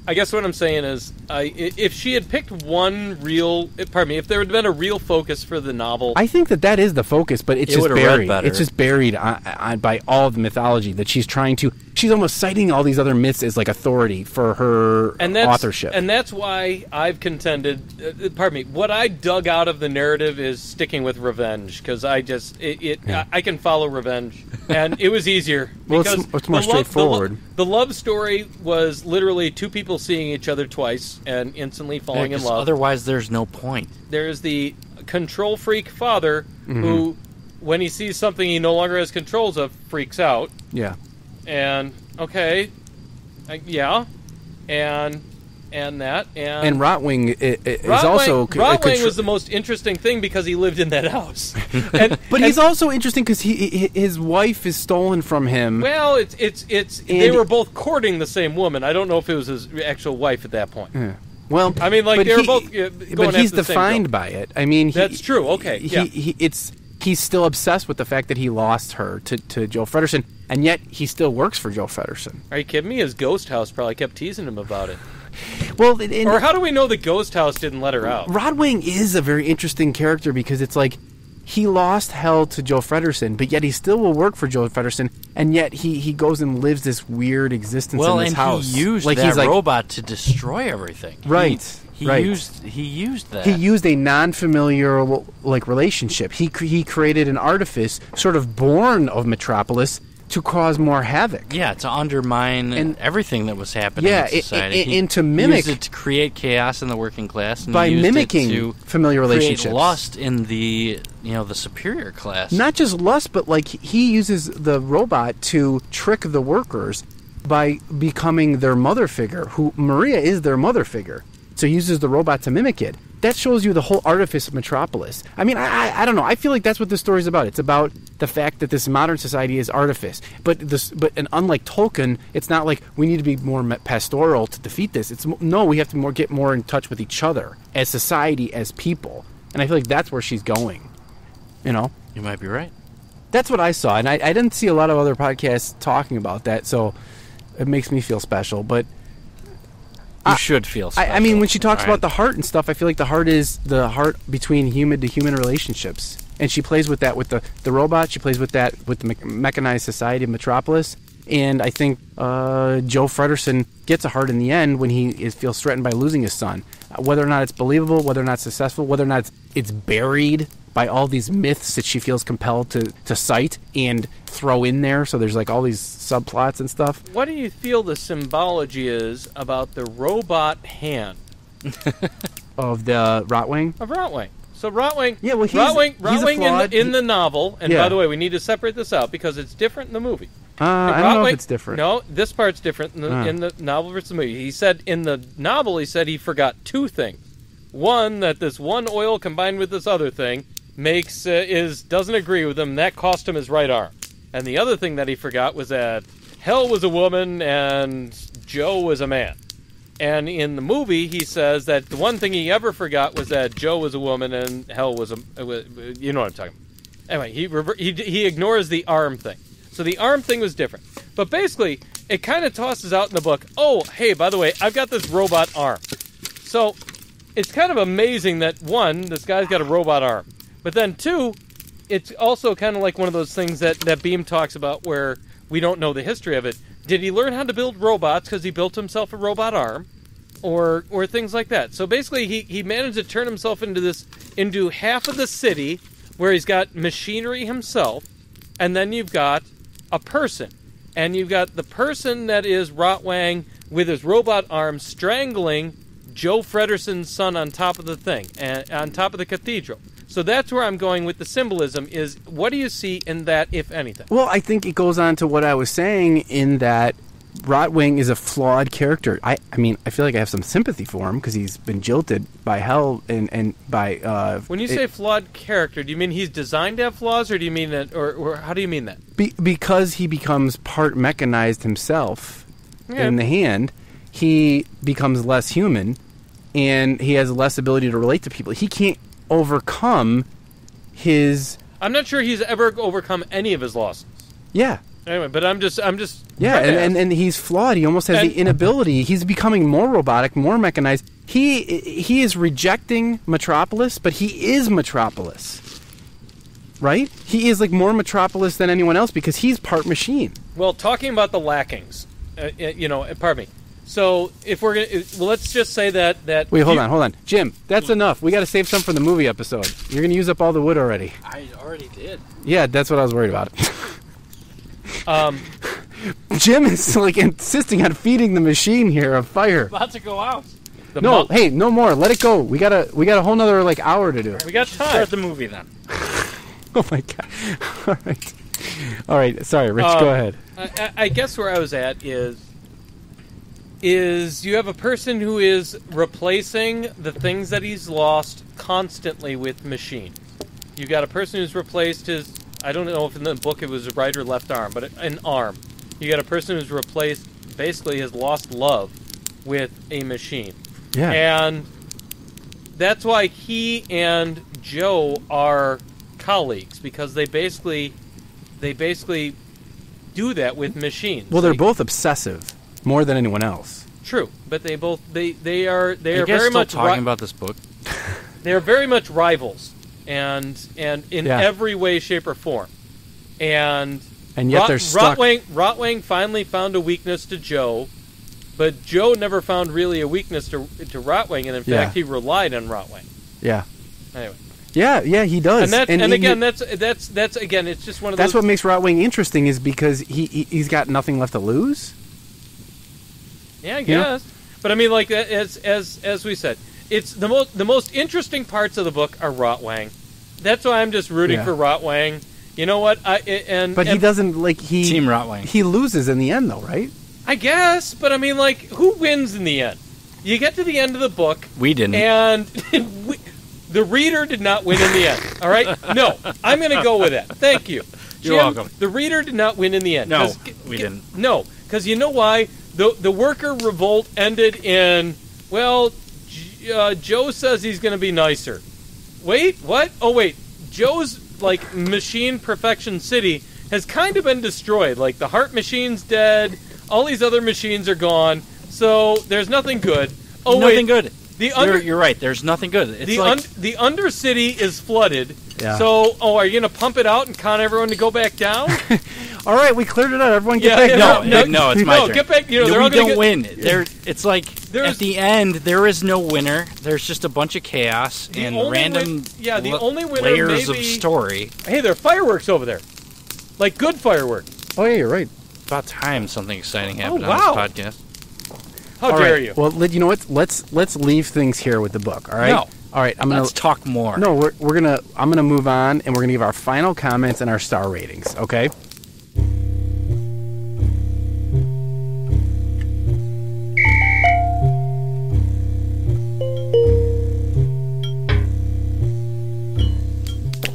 I guess what I'm saying is, I, i- if she had picked one real, eh, pardon me, if there had been a real focus for the novel, I think that that is the focus, but it's It just buried. It's just buried on, on, by all of the mythology that she's trying to. She's almost citing all these other myths as like authority for her and that's authorship. and that's why I've contended. Uh, uh, pardon me. What I dug out of the narrative is sticking with revenge because I just it. it I, I can follow revenge, and it was easier Well, it's- because it's more the lo- the lo- straightforward. The, love story was literally two people seeing each other twice and instantly Yeah, falling in 'cause love. Otherwise, there's no point. There's the control freak father Mm-hmm. who, when he sees something he no longer has controls of, freaks out. yeah. And okay, uh, yeah, and and that and And Rotwang i- i- is also contr- was the most interesting thing because he lived in that house. and, But and- he's also interesting because he, his wife is stolen from him. well, it's it's it's they were both courting the same woman. I don't know if it was his actual wife at that point. Yeah. Well, I mean, like, but they were he- both, uh, but he's after the same defined by it. I mean, he, That's true, okay, He, yeah. he, it's he's still obsessed with the fact that he lost her to, to Joh Fredersen and yet he still works for Joh Fredersen. Are you kidding me? His ghost house probably kept teasing him about it. Well, and- and- Or how do we know the ghost house didn't let her out? Rotwang is a very interesting character because it's like he lost Hel to Joh Fredersen, but yet he still will work for Joe Fredersen, and yet he, he goes and lives this weird existence Well, in this and house. he used like that he's like robot to destroy everything. He- Right, He, right. used he used that. he used a non-familiar like relationship. He he created an artifice sort of born of Metropolis to cause more havoc. yeah, to undermine And- everything that was happening Yeah, in society. He and to mimic- it to create chaos in the working class and By it mimicking to familiar relationships. lust in the you know the superior class. Not just lust, but like he uses the robot to trick the workers by becoming their mother figure. Who Maria is their mother figure, so he uses the robot to mimic it. That shows you the whole artifice of Metropolis. I mean, I, I, I don't know. I feel like that's what this story is about. It's about the fact that this modern society is artifice. But this, but and unlike Tolkien, it's not like we need to be more pastoral to defeat this. It's no, we have to more get more in touch with each other as society, as people. And I feel like that's where she's going. You know. you might be right. That's what I saw, and I, I didn't see a lot of other podcasts talking about that, so it makes me feel special. But You I- should feel. I, I mean, when she talks all about the heart and stuff, I feel like the heart is the heart between human to human relationships, and she plays with that with the the robot. She plays with that with the me- mechanized society of Metropolis, and I think uh, Joh Fredersen gets a heart in the end when he is, feels threatened by losing his son. Uh, whether or not it's believable, whether or not it's successful, whether or not it's, it's buried by all these myths that she feels compelled to, to cite and throw in there. So there's like all these subplots and stuff. What do you feel the symbology is about the robot hand Of the Rotwang, of Rotwang? So Rotwang, Yeah, well, he's- Rotwang, he's Rotwang in, the, in the novel. And Yeah. by the way, we need to separate this out because it's different in the movie. uh, I don't know if it's different. No, this part's different in the, Ah. in the novel versus the movie. He said in the novel, he said he forgot two things. One that this one oil combined with this other thing makes uh, is doesn't agree with him. That cost him his right arm. And the other thing that he forgot was that Hel was a woman and Joe was a man. And in the movie, he says that the one thing he ever forgot was that Joe was a woman and Hel was a. uh, You know what I'm talking about. Anyway, he, rever- he he ignores the arm thing. So the arm thing was different. But basically, it kind of tosses out in the book. Oh, hey, by the way, I've got this robot arm. So it's kind of amazing that one, this guy's got a robot arm, but then two, it's also kind of like one of those things that that Beam talks about where we don't know the history of it. Did he learn how to build robots because he built himself a robot arm, or or things like that? So basically, he he managed to turn himself into this into half of the city where he's got machinery himself, and then you've got a person, and you've got the person that is Rotwang with his robot arm strangling Joh Fredersen's son on top of the thing, and on top of the cathedral. So that's where I'm going with the symbolism. Is what do you see in that, if anything? Well, I think it goes on to what I was saying in that Rotwang is a flawed character. I, I mean, I feel like I have some sympathy for him because he's been jilted by Hel and, and by. Uh, When you it- say flawed character, do you mean he's designed to have flaws, or do you mean that, or, or how do you mean that? be, because he becomes part mechanized himself Yeah. in the hand, he becomes less human and he has less ability to relate to people. He can't overcome his. I'm not sure he's ever overcome any of his losses. Yeah. Anyway, but I'm just, I'm just. Yeah, and, and, and he's flawed. He almost has And- the inability. He's becoming more robotic, more mechanized. He he is rejecting Metropolis, but he is Metropolis. Right? He is like more Metropolis than anyone else because he's part machine. Well, talking about the lackings, uh, uh, you know, uh, pardon me. So if we're gonna, well, let's just say that that. Wait, hold you- on, hold on. Jim, that's enough. We got to save some for the movie episode. You're going to use up all the wood already. I already did. Yeah, that's what I was worried about. Um, Jim is like insisting on feeding the machine here of fire. About to go out. the No, mo- hey, no more. Let it go. We got a we got a whole nother like hour to do. we got time. Start the movie then. Oh my god. All right. All right. Sorry, Rich. Um, go ahead. I, I- I guess where I was at is is you have a person who is replacing the things that he's lost constantly with machine. You got a person who's replaced his I don't know if in the book it was a right or left arm, but an arm. You got a person who's replaced basically his lost love with a machine. Yeah. And that's why he and Joe are colleagues because they basically they basically do that with machines. Well, they're Like, both obsessive more than anyone else. true, but they both they they are they Are are you very much talking ri- about this book? they are very much rivals, and and in Yeah. every way, shape, or form, and And yet Rot- they're stuck. Rotwang, Rotwang finally found a weakness to Joe, but Joe never found really a weakness to to Rotwang, and in Yeah. fact, he relied on Rotwang. Yeah. Anyway, Yeah, yeah, he does. and that and, he- again, that's that's that's again, it's just one of that's those. what makes Rotwang interesting is because he, he he's got nothing left to lose. Yeah, I You know? guess. But I mean, like as as as we said, it's the most the most interesting parts of the book are Rotwang. That's why I'm just rooting Yeah. for Rotwang. You know what? I and But he doesn't like he Team Rotwang. he loses in the end though, right? I guess, but I mean, like, who wins in the end? You get to the end of the book, We didn't. and we, the reader did not win in the end. All right? No, I'm going to go with that. Thank you. You're welcome. The reader did not win in the end. No, 'Cause g- we g- didn't. No, because you know why? The the worker revolt ended in well, uh, Joh says he's going to be nicer. Wait, what? Oh wait, Joh's like machine perfection city has kind of been destroyed. Like the heart machine's dead. All these other machines are gone. So there's nothing good. Oh nothing wait, good. The under you're, you're right. There's nothing good. It's the like un- the undercity is flooded. Yeah. So oh, are you going to pump it out and con everyone to go back down? All right, we cleared it out. Everyone get Yeah, back. yeah, no, no, no, it's my no, turn. get back- you know, No, they're we all don't get- win. There, it's like There's- at the end there is no winner. There's just a bunch of chaos The and random win- yeah, the la- only winner layers of story. hey, there are fireworks over there, like good fireworks. Oh yeah, you're right. About time something exciting oh, happened Oh, wow. on this podcast. How All dare right. you? Well, let- you know what? Let's let's leave things here with the book. All right. No. All right. I'm gonna Let's talk more. no. We're we're gonna I'm gonna move on and we're gonna give our final comments and our star ratings. Okay.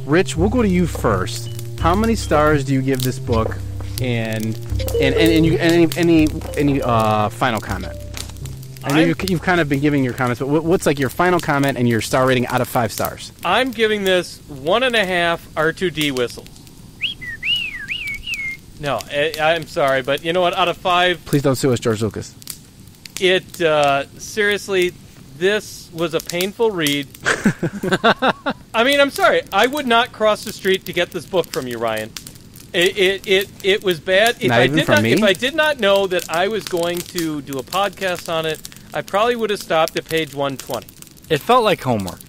Rich, we'll go to you first. How many stars do you give this book, and and and, and you and any any any uh, final comment? I know you've, you've kind of been giving your comments, but what's like your final comment and your star rating out of five stars? I'm giving this one and a half R2D whistles. No, I, I'm sorry, but you know what? Out of five, Please don't sue us, George Lucas. it uh, seriously, this was a painful read. I mean, I'm sorry. I would not cross the street to get this book from you, Ryan. It it it, it was bad. If Not I even did from not, me? if I did not know that I was going to do a podcast on it, I probably would have stopped at page 120. It felt like homework.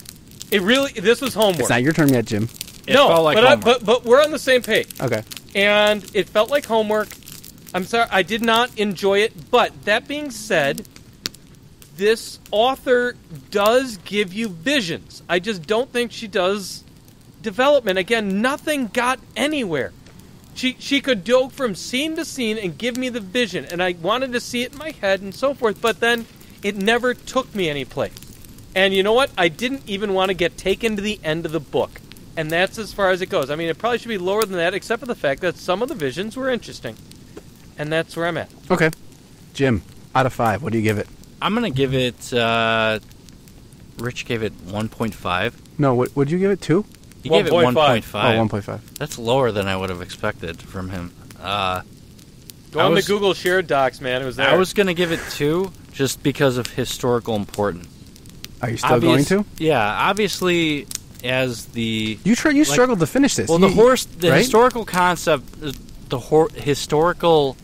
It really, this was homework. It's not your turn yet, Jim. It no, felt like but, I, but but we're on the same page, Okay. And it felt like homework. I'm sorry, I did not enjoy it. But that being said, this author does give you visions. I just don't think she does development. Again, nothing got anywhere. She she could go from scene to scene and give me the vision, and I wanted to see it in my head and so forth. But then it never took me any place. And you know what? I didn't even want to get taken to the end of the book. And that's as far as it goes. I mean, it probably should be lower than that, except for the fact that some of the visions were interesting. And that's where I'm at. Okay. Jim, out of five, what do you give it? I'm gonna give it. Uh, Rich gave it 1.5. No, what would you give it? Two? He gave it 1.5. 1.5. Oh, 1.5. That's lower than I would have expected from him. Uh, Go I on was- the Google shared docs, man. It was there. I was gonna give it two, just because of historical importance. Are you still Obvious- going to? Yeah, obviously, as the You try, you Like- struggled to finish this. well, You- the horse, the right? historical concept, uh, the hor- historical.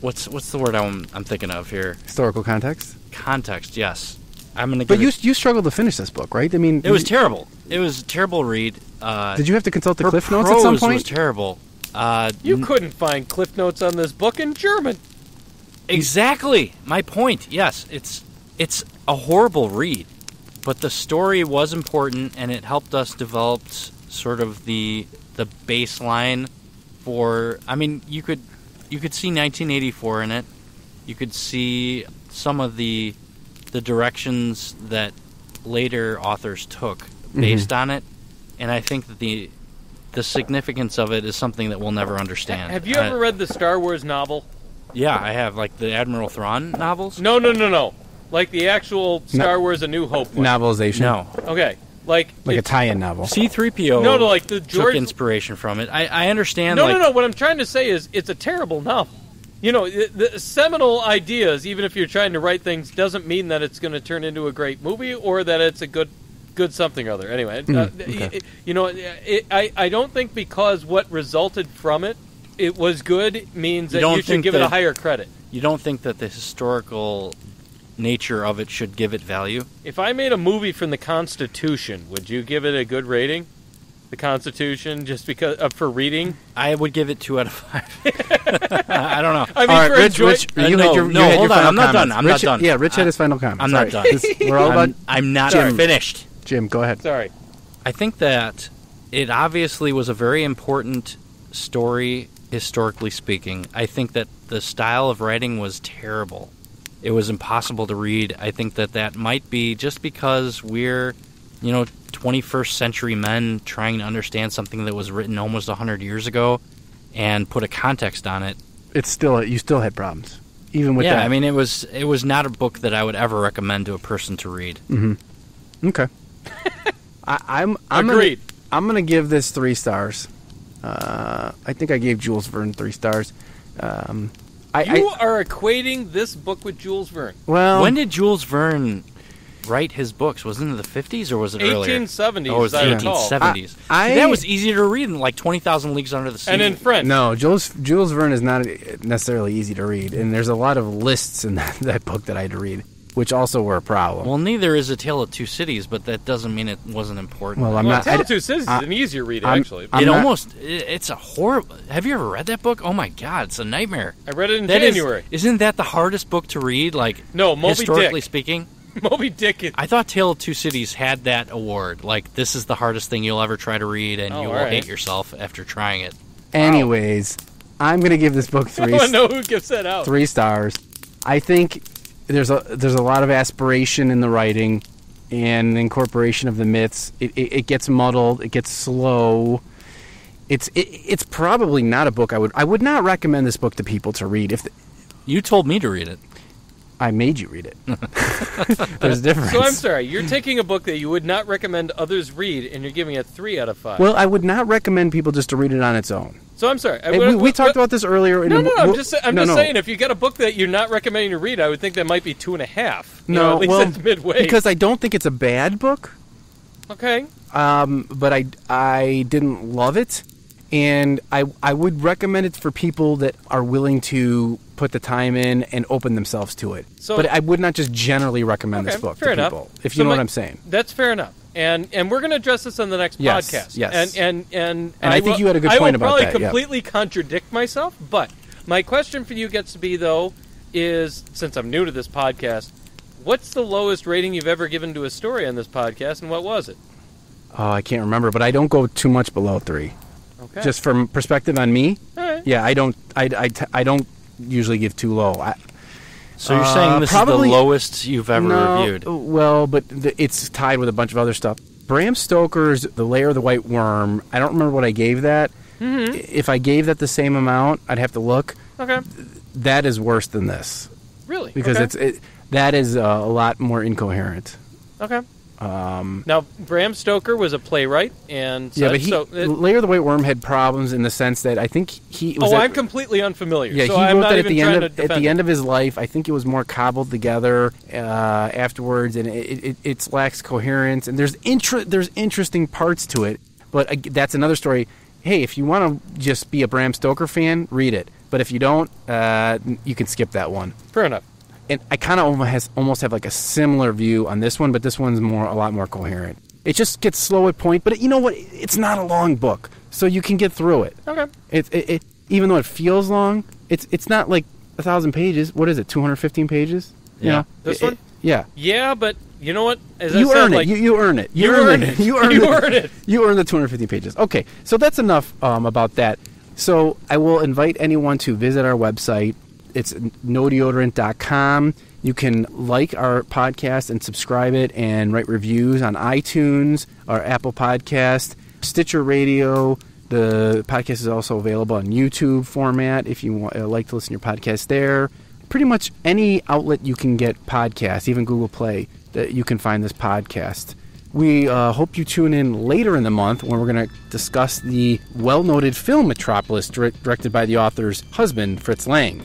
What's what's the word I'm, I'm thinking of here? historical context. Context. Yes, I'm gonna. But you it, you struggled to finish this book, right? I mean, it was did, terrible. It was a terrible read. Uh, did you have to consult the cliff notes at some prose point? Was terrible. Uh, You couldn't find cliff notes on this book in German. Exactly. My point. Yes, it's it's a horrible read, but the story was important and it helped us develop sort of the the baseline for I mean, you could you could see 1984 in it. You could see some of the the directions that later authors took based on it, and I think that the the significance of it is something that we'll never understand. Have you Uh, ever read the Star Wars novel? Yeah, I have like the Admiral Thrawn novels. No, no, no, no. Like the actual Star Wars A New Hope one. Novelization. No. Okay. Like like a it's- tie-in novel. C-3PO No, no, like the took George- inspiration from it. I, I understand. No, like, no, no. What I'm trying to say is, it's a terrible novel. You know, the, the seminal ideas, even if you're trying to write things, doesn't mean that it's going to turn into a great movie or that it's a good, good something or other. Anyway, uh, okay. y- you know, it, I, I don't think because what resulted from it, it was good means You that don't you should think give it a that- higher credit. You don't think that the historical nature of it should give it value? If I made a movie from the Constitution, would you give it a good rating? The Constitution, just because uh, for reading. I would give it two out of five. I don't know. I mean, All right, for Rich, enjoy- Rich, Uh, you no, had your, no, you had hold your on, final I'm not done. I'm not done. Yeah, Rich had I- his final comments. I'm All not done. this- we're all I'm, about I'm not Jim. finished. Jim. Go ahead. Sorry. I think that it obviously was a very important story, historically speaking. I think that the style of writing was terrible. It was impossible to read. I think that that might be just because we're, you know, 21st century men trying to understand something that was written almost 100 years ago and put a context on it. It's still you still had problems even with yeah, that. I mean, it was it was not a book that I would ever recommend to a person to read. Mhm. Okay. I, I'm I'm Agreed. Gonna, I'm gonna give this three stars. Uh, I think I gave Jules Verne three stars. Um, I, You I are equating this book with Jules Verne. well when did Jules Verne write his books? Was it in the 50s or was it earlier? 1870s, Oh, it was as the recall. 1870s. That was easier to read than like 20,000 Leagues Under the Sea. And in French. no Jules Jules Verne is not necessarily easy to read, and there's a lot of lists in that, that book that I had to read, which also were a problem. well, neither is A Tale of Two Cities, but that doesn't mean it wasn't important. Well, I'm Well, not. Tale I, of Two Cities I- is an easier read, I'm- actually. I'm it not- almost, it- it's a horrible. Have you ever read that book? Oh my God, it's a nightmare. I read it in That is- January. isn't that the hardest book to read? Like, No, Moby historically Dick. speaking? Moby Dick is. I thought Tale of Two Cities had that award. Like, this is the hardest thing you'll ever try to read, and Oh, you will alright. hate yourself after trying it. anyways, I'm gonna give this book I three. want to know who gives that out. three stars. I think there's a there's a lot of aspiration in the writing and incorporation of the myths. It, it, it gets muddled. It gets slow. It's it, it's probably not a book I would I would not recommend this book to people to read. If the, You told me to read it. I made you read it, there's a difference. So I'm sorry, you're taking a book that you would not recommend others read, and you're giving it three out of five. Well, I would not recommend people just to read it on its own. so I'm sorry. I we, we talked about this earlier. in No, no, no. I'm just, I'm no, just no. saying, if you get a book that you're not recommending to read, I would think that might be two and a half. No, know, at least well, midway. because I don't think it's a bad book. okay, um, but I I didn't love it, and I I would recommend it for people that are willing to put the time in and open themselves to it. So- but I would not just generally recommend okay, this book fair to enough. people. If you So know my- what I'm saying. That's fair enough. And and we're going to address this on the next Yes, podcast. yes. And and and, And I think will- you had a good I point will about probably that, yeah. completely contradict myself, but my question for you gets to be though is since I'm new to this podcast, what's the lowest rating you've ever given to a story on this podcast, and what was it? Oh, I can't remember, but I don't go too much below three. Okay. Just from perspective on me, right. yeah, I don't I, I, t- I don't usually give too low. I, So you're Uh, saying this probably- is the lowest you've ever no, reviewed? Well, but th- it's tied with a bunch of other stuff. Bram Stoker's The Lair of the White Worm. I don't remember what I gave that. Mm-hmm. If I gave that the same amount, I'd have to look. Okay. That is worse than this Really? because okay. it's it, that is uh, a lot more incoherent. okay. Um, Now, Bram Stoker was a playwright, and yeah, but he, so it- Lair of the White Worm had problems in the sense that I think he was oh, I'm completely unfamiliar. Yeah, so he I'm wrote not that at the end of, at the end of his life. I think it was more cobbled together uh, afterwards, and it, it, it lacks coherence. And there's inter- there's interesting parts to it, but uh, that's another story. Hey, if you want to just be a Bram Stoker fan, read it. But if you don't, uh, you can skip that one. Fair enough. And I kind of almost has almost have like a similar view on this one, but this one's more a lot more coherent. It just gets slow at point, but you know what? It's not a long book, so you can get through it. Okay. It, it, it even though it feels long, it's it's not like a thousand pages. What is it? Two hundred fifteen pages? You Yeah. know? This It- one? it- yeah. Yeah, but you know what? As I You said, earn like, it. You, you earn it. You earn earn it. You earn You it. earn it. You earn the 250 pages. Okay, so that's enough um, about that. So I will invite anyone to visit our website. It's nodeodorant.com. You can like our podcast and subscribe it and write reviews on iTunes or Apple Podcast, Stitcher Radio. The podcast is also available on YouTube format if you want, uh, like to listen to your podcast there. Pretty much any outlet you can get podcasts, even Google Play, that you can find this podcast. We uh, hope you tune in later in the month when we're going to discuss the well noted film Metropolis, dir- directed by the author's husband, Fritz Lang.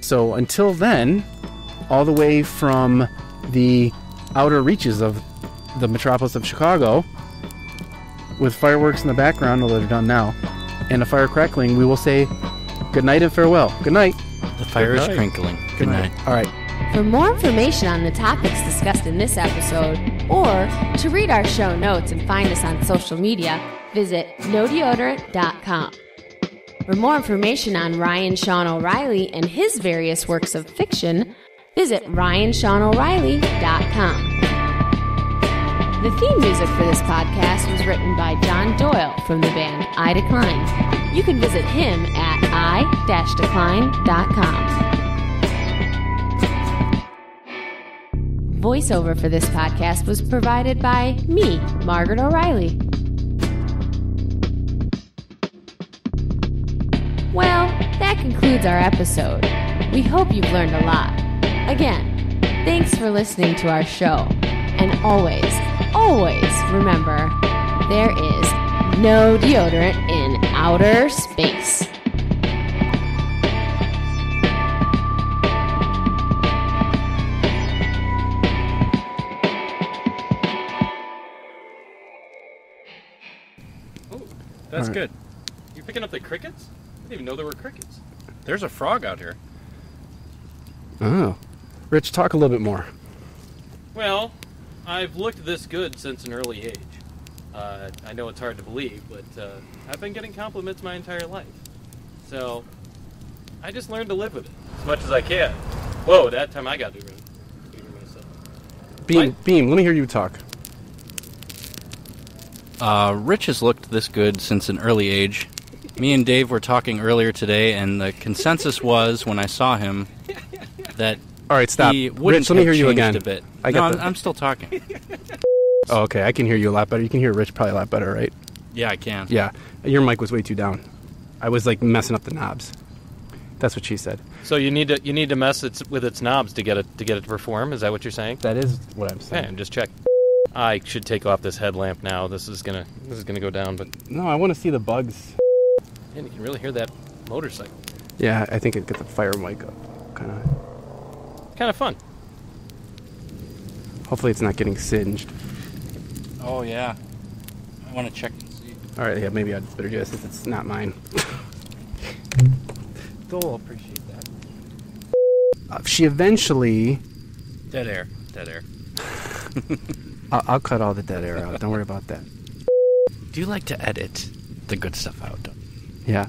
So until then, all the way from the outer reaches of the metropolis of Chicago, with fireworks in the background, although they're done now, and a fire crackling, we will say good night and farewell. Good night. The fire Good is night. crinkling. Good night. All right. For more information on the topics discussed in this episode, or to read our show notes and find us on social media, visit nodeodorant.com. For more information on Ryan Sean O'Reilly and his various works of fiction, visit ryanseano'reilly.com. The theme music for this podcast was written by John Doyle from the band I Decline. You can visit him at i-decline.com. Voiceover for this podcast was provided by me, Margaret O'Reilly. That concludes our episode. We hope you've learned a lot. Again, thanks for listening to our show. And always, always remember there is no deodorant in outer space. That's All right. good. You picking up the crickets? I didn't even know there were crickets. There's a frog out here. Oh. Rich, talk a little bit more. Well, I've looked this good since an early age. Uh, I know it's hard to believe, but uh, I've been getting compliments my entire life. So I just learned to live with it as much as I can. Whoa, that time I got to be myself. Beam, Mike? Beam, let me hear you talk. Uh, Rich has looked this good since an early age. Me and Dave were talking earlier today, and the consensus was when I saw him that All right, stop. he wouldn't Rich, let me have hear you changed again. a bit. I no, got I'm, I'm still talking. Oh, okay. I can hear you a lot better. You can hear Rich probably a lot better, right? Yeah, I can. Yeah. Your mic was way too down. I was like messing up the knobs. That's what she said. So you need to you need to mess it with its knobs to get it to get it to perform. Is that what you're saying? That is what I'm saying. Hey, saying. just check. I should take off this headlamp now. This is gonna this is gonna go down, but No, I want to see the bugs. Man, you can really hear that motorcycle. Yeah, I think it get the fire mic up. Kind of. Kind of fun. Hopefully, it's not getting singed. Oh yeah. I want to check and see. All right, yeah, maybe I'd better do this since it's not mine. They'll appreciate that. Uh, she eventually. Dead air. Dead air. I'll, I'll cut all the dead air out. Don't worry about that. Do you like to edit the good stuff out? Yeah.